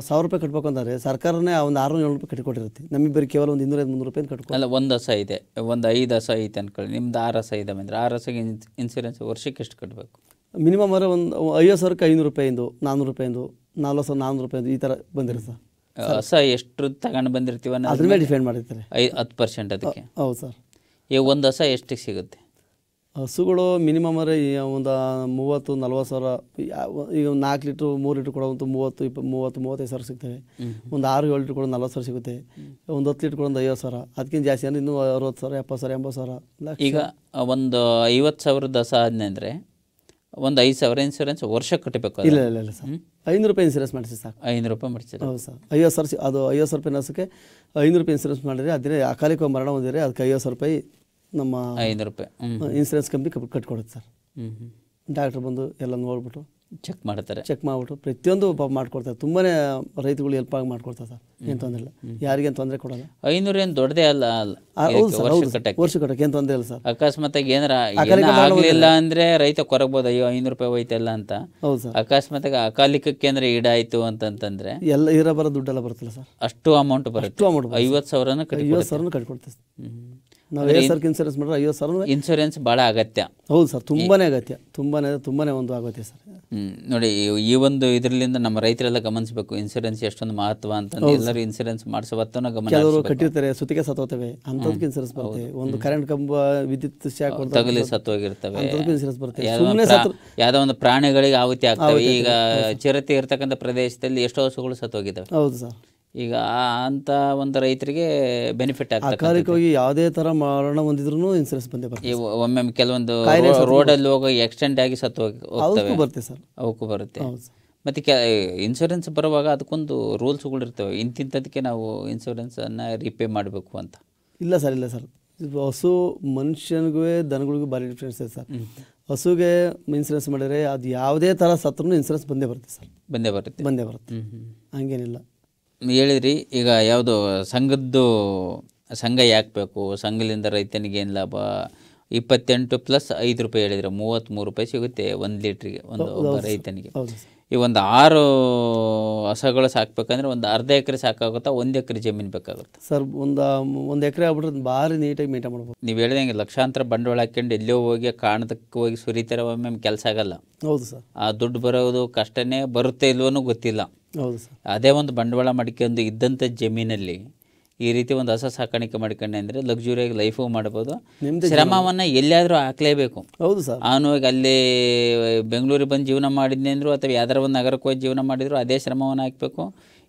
ಸಾವಿರ ರೂಪಾಯಿ ಕಟ್ಬೇಕು ಅಂದರೆ ಸರ್ಕಾರನೇ ಒಂದು ಆರುನೂರ ಏಳು ರೂಪಾಯಿ ಕಟ್ಟಿಕೊಟ್ಟಿರುತ್ತೆ. ನಮಗೆ ಬರೀ ಕೇವಲ ಒಂದು ಇನ್ನೂರೈದು ಮುನ್ನೂರು ರೂಪಾಯಿ ಕಟ್ಕೊಂಡು ಅಲ್ಲ ಒಂದು ಹಸ ಇದೆ ಒಂದು ಐದು ಹಸ ಐತೆ ಅಂದ್ಕೊಳ್ಳಿ ನಿಮ್ದು ಆರು ಹಸ ಇದೆ ಅಂದರೆ ಆರು ಹಸಗೆ ಇನ್ಸೂರೆನ್ಸ್ ವರ್ಷಕ್ಕೆ ಎಷ್ಟು ಕಟ್ಟಬೇಕು ಮಿನಿಮಮ್ ಅಂದರೆ ಒಂದು ಐವತ್ತು ಸಾವಿರಕ್ಕೆ ಐನೂರು ರೂಪಾಯಿಂದು ನಾನ್ನೂರು ರೂಪಾಯಿಂದು ನಾಲ್ಕು ಸಾವಿರ ನಾನ್ನೂರು ರೂಪಾಯಿಂದು ಈ ಥರ ಬಂದಿರುತ್ತೆ ಸರ್. ಹಸ ಎಷ್ಟು ತಗೊಂಡು ಬಂದಿರ್ತೀವ? ಅದ್ರ ಮೇಲೆ ಡಿಪೆಂಡ್ ಮಾಡಿರ್ತಾರೆ. ಐ ಹತ್ತು ಪರ್ಸೆಂಟ್ ಅದಕ್ಕೆ. ಹೌದು ಸರ್. ಈ ಒಂದು ಹಸ ಎಷ್ಟಕ್ಕೆ ಸಿಗುತ್ತೆ? ಹಸುಗಳು ಮಿನಿಮಮ್ ಅಂದರೆ ಈ ಒಂದು ಮೂವತ್ತು ನಲ್ವತ್ತು ಸಾವಿರ ಈಗ ಒಂದು ನಾಲ್ಕು ಲೀಟ್ರ್ ಮೂರು ಲೀಟ್ರ್ ಕೊಡೋವಂಥ ಮೂವತ್ತು ಇಪ್ಪ ಮೂವತ್ತು ಮೂವತ್ತೈದು ಸಾವಿರ ಸಿಗ್ತವೆ. ಒಂದು ಆರು ಏಳು ಲೀಟ್ರ್ ಕೊಡೋ ನಲ್ವತ್ತು ಸಾವಿರ ಸಿಗುತ್ತೆ. ಒಂದು ಹತ್ತು ಲೀಟ್ರ್ ಕೊಡೋದು ಒಂದು ಐವತ್ತು ಸಾವಿರ. ಅದಕ್ಕಿಂತ ಜಾಸ್ತಿ ಅಂದರೆ ಇನ್ನೂ ಅರವತ್ತು ಸಾವಿರ ಎಪ್ಪತ್ತು ಸಾವಿರ ಎಂಬತ್ತು ಸಾವಿರ ಈಗ ಒಂದು ಐವತ್ತು ಸಾವಿರದ ಹಸ ಅಂದರೆ ಒಂದು ಐದು ಸಾವಿರ ಇನ್ಸೂರೆನ್ಸ್ ವರ್ಷಕ್ಕೆ ಕಟ್ಟಬೇಕು ಇಲ್ಲ ಇಲ್ಲ ಇಲ್ಲ ಸರ್. ಐನೂರು ರೂಪಾಯಿ ಇನ್ಸೂರೆನ್ಸ್ ಮಾಡಿಸಿ ಸಾಕು. ಐನೂರು ರೂಪಾಯಿ ಮಾಡಿಸಿ ಹೌದು ಸರ್. ಐವತ್ತು ಸಾವಿರ ಅದು ಐವತ್ತು ಸಾವಿರ ರೂಪಾಯಿ ನಸಕ್ಕೆ ಐನೂರು ರೂಪಾಯಿ ಇನ್ಸೂರೆನ್ಸ್ ಮಾಡಿದ್ರೆ ಅದೇ ಅಕಾಲಿಕ ಮರಣ ಹೊಂದಿದ್ರೆ ಅದಕ್ಕೆ ಐವತ್ತು ಸಾವಿರ ರೂಪಾಯಿ ನಮ್ಮ ಐನೂರು ರೂಪಾಯಿ. ಇನ್ಸೂರೆನ್ಸ್ ಕಂಪ್ನಿ ಕಟ್ ಕಟ್ಕೊಡುತ್ತೆ ಸರ್. ಡಾಕ್ಟ್ರ್ ಬಂದು ಎಲ್ಲ ನೋಡ್ಬಿಟ್ಟು ಚೆಕ್ ಮಾಡ್ತಾರೆ. ಚೆಕ್ ಮಾಡಿಬಿಟ್ಟು ಪ್ರತಿಯೊಂದು ಮಾಡ್ಕೊಡ್ತಾರೆ. ತುಂಬಾ ರೈತಗಳು ಹೆಲ್ಪ್ ಆಗಿ ಮಾಡ್ಕೊಡ್ತಾರೆ ಸರ್. ಏನು ತೊಂದರೆ ಇಲ್ಲ. ಯಾರಿಗೇನು ತೊಂದರೆ ಕೊಡಲ್ಲ. ಐನೂರು ಏನು ದೊಡ್ಡದೇ ಅಲ್ಲ ವರ್ಷ. ಕಟ್ಟಕ್ಕೆ. ಏನು ತೊಂದರೆ ಇಲ್ಲ ಸರ್. ಅಕಸ್ಮಾತ್ ಏನಾರ ಏನೋ ಆಗಲಿಲ್ಲ ಅಂದರೆ ರೈತ ಕೊರಗ್ಬೋದು ಅಯ್ಯೋ ಐನೂರು ರೂಪಾಯಿ ಹೋಯ್ತಲ್ಲ ಅಂತ. ಹೌದು ಸರ್. ಅಕಸ್ಮಾತ್ ಅಕಾಲಿಕಕ್ಕೆ ಅಂದ್ರೆ ಈಡಾಯ್ತು ಅಂತಂತಂದ್ರೆ ಎಲ್ಲ ಇರೋ ಬರೋ ದುಡ್ಡೆಲ್ಲ ಬರುತ್ತಲ್ಲ ಸರ್. ಅಷ್ಟು ಅಮೌಂಟ್ ಬರುತ್ತೆ. ಅಮೌಂಟ್ ಐವತ್ತು ಸಾವಿರನ ಐವತ್ತು ಸಾವಿರನೂ ಕಟ್ಕೊಡ್ತೀವಿ. ನಾವು ಐವತ್ತು ಸಾವಿರಕ್ಕೆ ಇನ್ಸೂರೆನ್ಸ್ ಮಾಡಿದ್ರೆ ಐವತ್ತು ಸಾವಿರ ಇನ್ಸೂರೆನ್ಸ್ ಭಾಳ ಅಗತ್ಯ. ಹೌದು ಸರ್ ತುಂಬಾ ಅಗತ್ಯ ತುಂಬಾ ತುಂಬಾ ಒಂದು ಆಗುತ್ತೆ ಸರ್. ನೋಡಿ ಈ- ಒಂದು ಇದರಿಂದ ನಮ್ಮ ರೈತರೆಲ್ಲ ಗಮನಿಸಬೇಕು ಇನ್ಸೂರೆನ್ಸ್ ಎಷ್ಟೊಂದು ಮಹತ್ವ ಅಂತ ಎಲ್ಲರೂ ಇನ್ಸೂರೆನ್ಸ್ ಮಾಡಿಸುವತ್ತನ ಗಮನ ಕೆಲವರು. ಕಟ್ಟಿರ್ತಾರೆ ಸುತ್ತಿಗೆ ಸತ್ತೋತವೆ ಅಂಥದಕ್ಕೆ ಇನ್ಸೂರೆನ್ಸ್ ಬರುತ್ತೆ. ಒಂದು ಕರೆಂಟ್ ಕಂಬ ವಿದ್ಯುತ್ ಶಾಕ್ ತಗಲಿ ಸತ್ತೋಗಿರ್ತವೆ. ಇನ್ಸೂರೆನ್ಸ್ ಬರುತ್ತೆ. ಯಾವ್ದೋ ಒಂದು ಪ್ರಾಣಿಗಳಿಗೆ ಆಹುತಿ ಆಗ್ತವೆ. ಈಗ ಚಿರತೆ ಇರ್ತಕ್ಕಂಥ ಪ್ರದೇಶದಲ್ಲಿ ಎಷ್ಟೋ ಹಸುಗಳು ಸತ್ತೋಗಿದ್ದಾವೆ. ಹೌದು ಸರ್. ಈಗ ಅಂತ ಒಂದು ರೈತರಿಗೆ ಬೆನಿಫಿಟ್ ಆಗ್ತದೆ ಹೋಗಿ ಯಾವುದೇ ತರ ಮರಣ ಹೊಂದಿದ್ರು ಇನ್ಸೂರೆನ್ಸ್ ಬಂದೇ ಬರುತ್ತೆ ಒಮ್ಮೆ ಕೆಲವೊಂದು ರೋಡಲ್ಲಿ ಹೋಗಿ ಎಕ್ಸ್ಟೆಂಡ್ ಆಗಿ ಸತ್ತು ಹೋಗ್- ಹೋಗ್ತವೆ. ಬರುತ್ತೆ ಸರ್. ಅವಕ್ಕೂ ಬರುತ್ತೆ. ಮತ್ತು ಕೆ ಇನ್ಸೂರೆನ್ಸ್ ಬರುವಾಗ ಅದಕ್ಕೊಂದು ರೂಲ್ಸ್ಗಳು ಇರ್ತವೆ. ಇಂತಿಂಥದಕ್ಕೆ ನಾವು ಇನ್ಶೂರೆನ್ಸನ್ನು ರಿಪೇ ಮಾಡಬೇಕು ಅಂತ. ಇಲ್ಲ ಸರ್ ಇಲ್ಲ ಸರ್. ಹಸು ಮನುಷ್ಯನಿಗೂ ದನಗಳಿಗೂ ಭಾರಿ ಡಿಫ್ರೆನ್ಸ್ ಇದೆ ಸರ್. ಹಸುಗೆ ಇನ್ಸೂರೆನ್ಸ್ ಮಾಡಿದರೆ ಅದು ಯಾವುದೇ ಥರ ಸತ್ರೂ ಇನ್ಸೂರೆನ್ಸ್ ಬಂದೇ ಬರುತ್ತೆ ಸರ್. ಬಂದೇ ಬರುತ್ತೆ. ಬಂದೇ ಬರುತ್ತೆ. ಹಂಗೇನಿಲ್ಲ. ಹೇಳಿದ್ರಿ ಈಗ ಯಾವುದು ಸಂಘದ್ದು ಸಂಘ ಯಾಕೆ ಬೇಕು ಸಂಘದಿಂದ ರೈತನಿಗೆ ಏನು ಲಾಭ? ಇಪ್ಪತ್ತೆಂಟು ಪ್ಲಸ್ ಐದು ರೂಪಾಯಿ ಹೇಳಿದ್ರೆ ಮೂವತ್ತ್ಮೂರು ರೂಪಾಯಿ ಸಿಗುತ್ತೆ ಒಂದು ಲೀಟ್ರಿಗೆ ಒಂದು ಒಬ್ಬ ರೈತನಿಗೆ. ಈ ಒಂದು ಆರು ಹಸಗಳು ಸಾಕ್ಬೇಕಂದ್ರೆ ಒಂದು ಅರ್ಧ ಎಕರೆ ಸಾಕಾಗುತ್ತಾ ಒಂದು ಎಕರೆ ಜಮೀನು ಬೇಕಾಗುತ್ತೆ? ಸರ್ ಒಂದು ಒಂದು ಎಕರೆ ಆಗ್ಬಿಟ್ರೆ ಭಾರಿ ನೀಟಾಗಿ ಮೇಂಟೈನ್ ಮಾಡ್ಬೋದು. ನೀವು ಹೇಳಿದಂಗೆ ಲಕ್ಷಾಂತರ ಬಂಡವಾಳ ಹಾಕ್ಕೊಂಡು ಎಲ್ಲೋ ಹೋಗಿ ಕಾಣದಕ್ಕೆ ಹೋಗಿ ಸುರಿತಾರೆ ಒಮ್ಮೆ ಕೆಲಸ ಆಗಲ್ಲ. ಹೌದು ಸರ್. ಆ ದುಡ್ಡು ಬರೋದು ಕಷ್ಟನೇ ಬರುತ್ತೆ ಇಲ್ವೋ ಗೊತ್ತಿಲ್ಲ. ಅದೇ ಒಂದು ಬಂಡವಾಳ ಮಾಡ್ಕೊಂಡು ಇದ್ದಂಥ ಜಮೀನಲ್ಲಿ ಈ ರೀತಿ ಒಂದು ಹೊಸ ಸಾಕಾಣಿಕೆ ಮಾಡ್ಕೊಂಡೆ ಅಂದರೆ ಲಕ್ಸುರಿಯಾಗಿ ಲೈಫು ಮಾಡ್ಬೋದು. ಶ್ರಮವನ್ನ ಎಲ್ಲಿಯಾದರೂ ಹಾಕ್ಲೇಬೇಕು. ಹೌದು ಸರ್. ಅವನು ಹೋಗಿ ಅಲ್ಲಿ ಬೆಂಗಳೂರಿಗೆ ಬಂದು ಜೀವನ ಮಾಡಿದ್ನೆ ಅಂದರು ಅಥವಾ ಯಾವ್ದಾರ ಒಂದು ನಗರಕ್ಕೆ ಹೋಗಿ ಜೀವನ ಮಾಡಿದ್ರು ಅದೇ ಶ್ರಮವನ್ನು ಹಾಕಬೇಕು.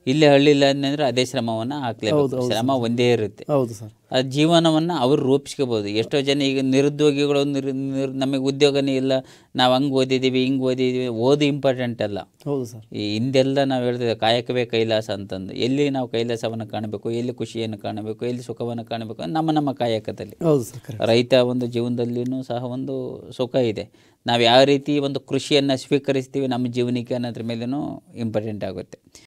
ಇಲ್ಲಿ ಹಳ್ಳಿ ಇಲ್ಲ ಅಂದ್ರೆ ಅದೇ ಶ್ರಮವನ್ನ ಹಾಕ್ಲೇಬೇಕು. ಶ್ರಮ ಒಂದೇ ಇರುತ್ತೆ. ಹೌದು ಸರ್. ಆ ಜೀವನವನ್ನು ಅವರು ರೂಪಿಸ್ಕೋಬೋದು. ಎಷ್ಟೋ ಜನ ಈಗ ನಿರುದ್ಯೋಗಿಗಳು ನಿರ್ ನಿರ್ ನಮಗೆ ಉದ್ಯೋಗನೇ ಇಲ್ಲ. ನಾವು ಹಂಗೆ ಓದಿದೀವಿ ಹಿಂಗ್ ಓದಿದೀವಿ. ಓದು ಇಂಪಾರ್ಟೆಂಟ್ ಅಲ್ಲ. ಹೌದು ಸರ್. ಈ ಹಿಂದೆಲ್ಲ ನಾವು ಹೇಳ್ತಿದ್ದೆ ಕಾಯಕವೇ ಕೈಲಾಸ ಅಂತಂದು. ಎಲ್ಲಿ ನಾವು ಕೈಲಾಸವನ್ನು ಕಾಣಬೇಕು ಎಲ್ಲಿ ಖುಷಿಯನ್ನು ಕಾಣಬೇಕು ಎಲ್ಲಿ ಸುಖವನ್ನು ಕಾಣಬೇಕು ನಮ್ಮ ನಮ್ಮ ಕಾಯಕದಲ್ಲಿ. ಹೌದು ಸರ್ ಕರೆಕ್ಟ್ ರೈತ ಒಂದು ಜೀವನದಲ್ಲಿನೂ ಸಹ ಒಂದು ಸುಖ ಇದೆ. ನಾವು ಯಾವ ರೀತಿ ಒಂದು ಕೃಷಿಯನ್ನು ಸ್ವೀಕರಿಸ್ತೀವಿ ನಮ್ಮ ಜೀವನಕ್ಕೆ ಅನ್ನೋದ್ರ ಮೇಲೂ ಇಂಪಾರ್ಟೆಂಟ್ ಆಗುತ್ತೆ.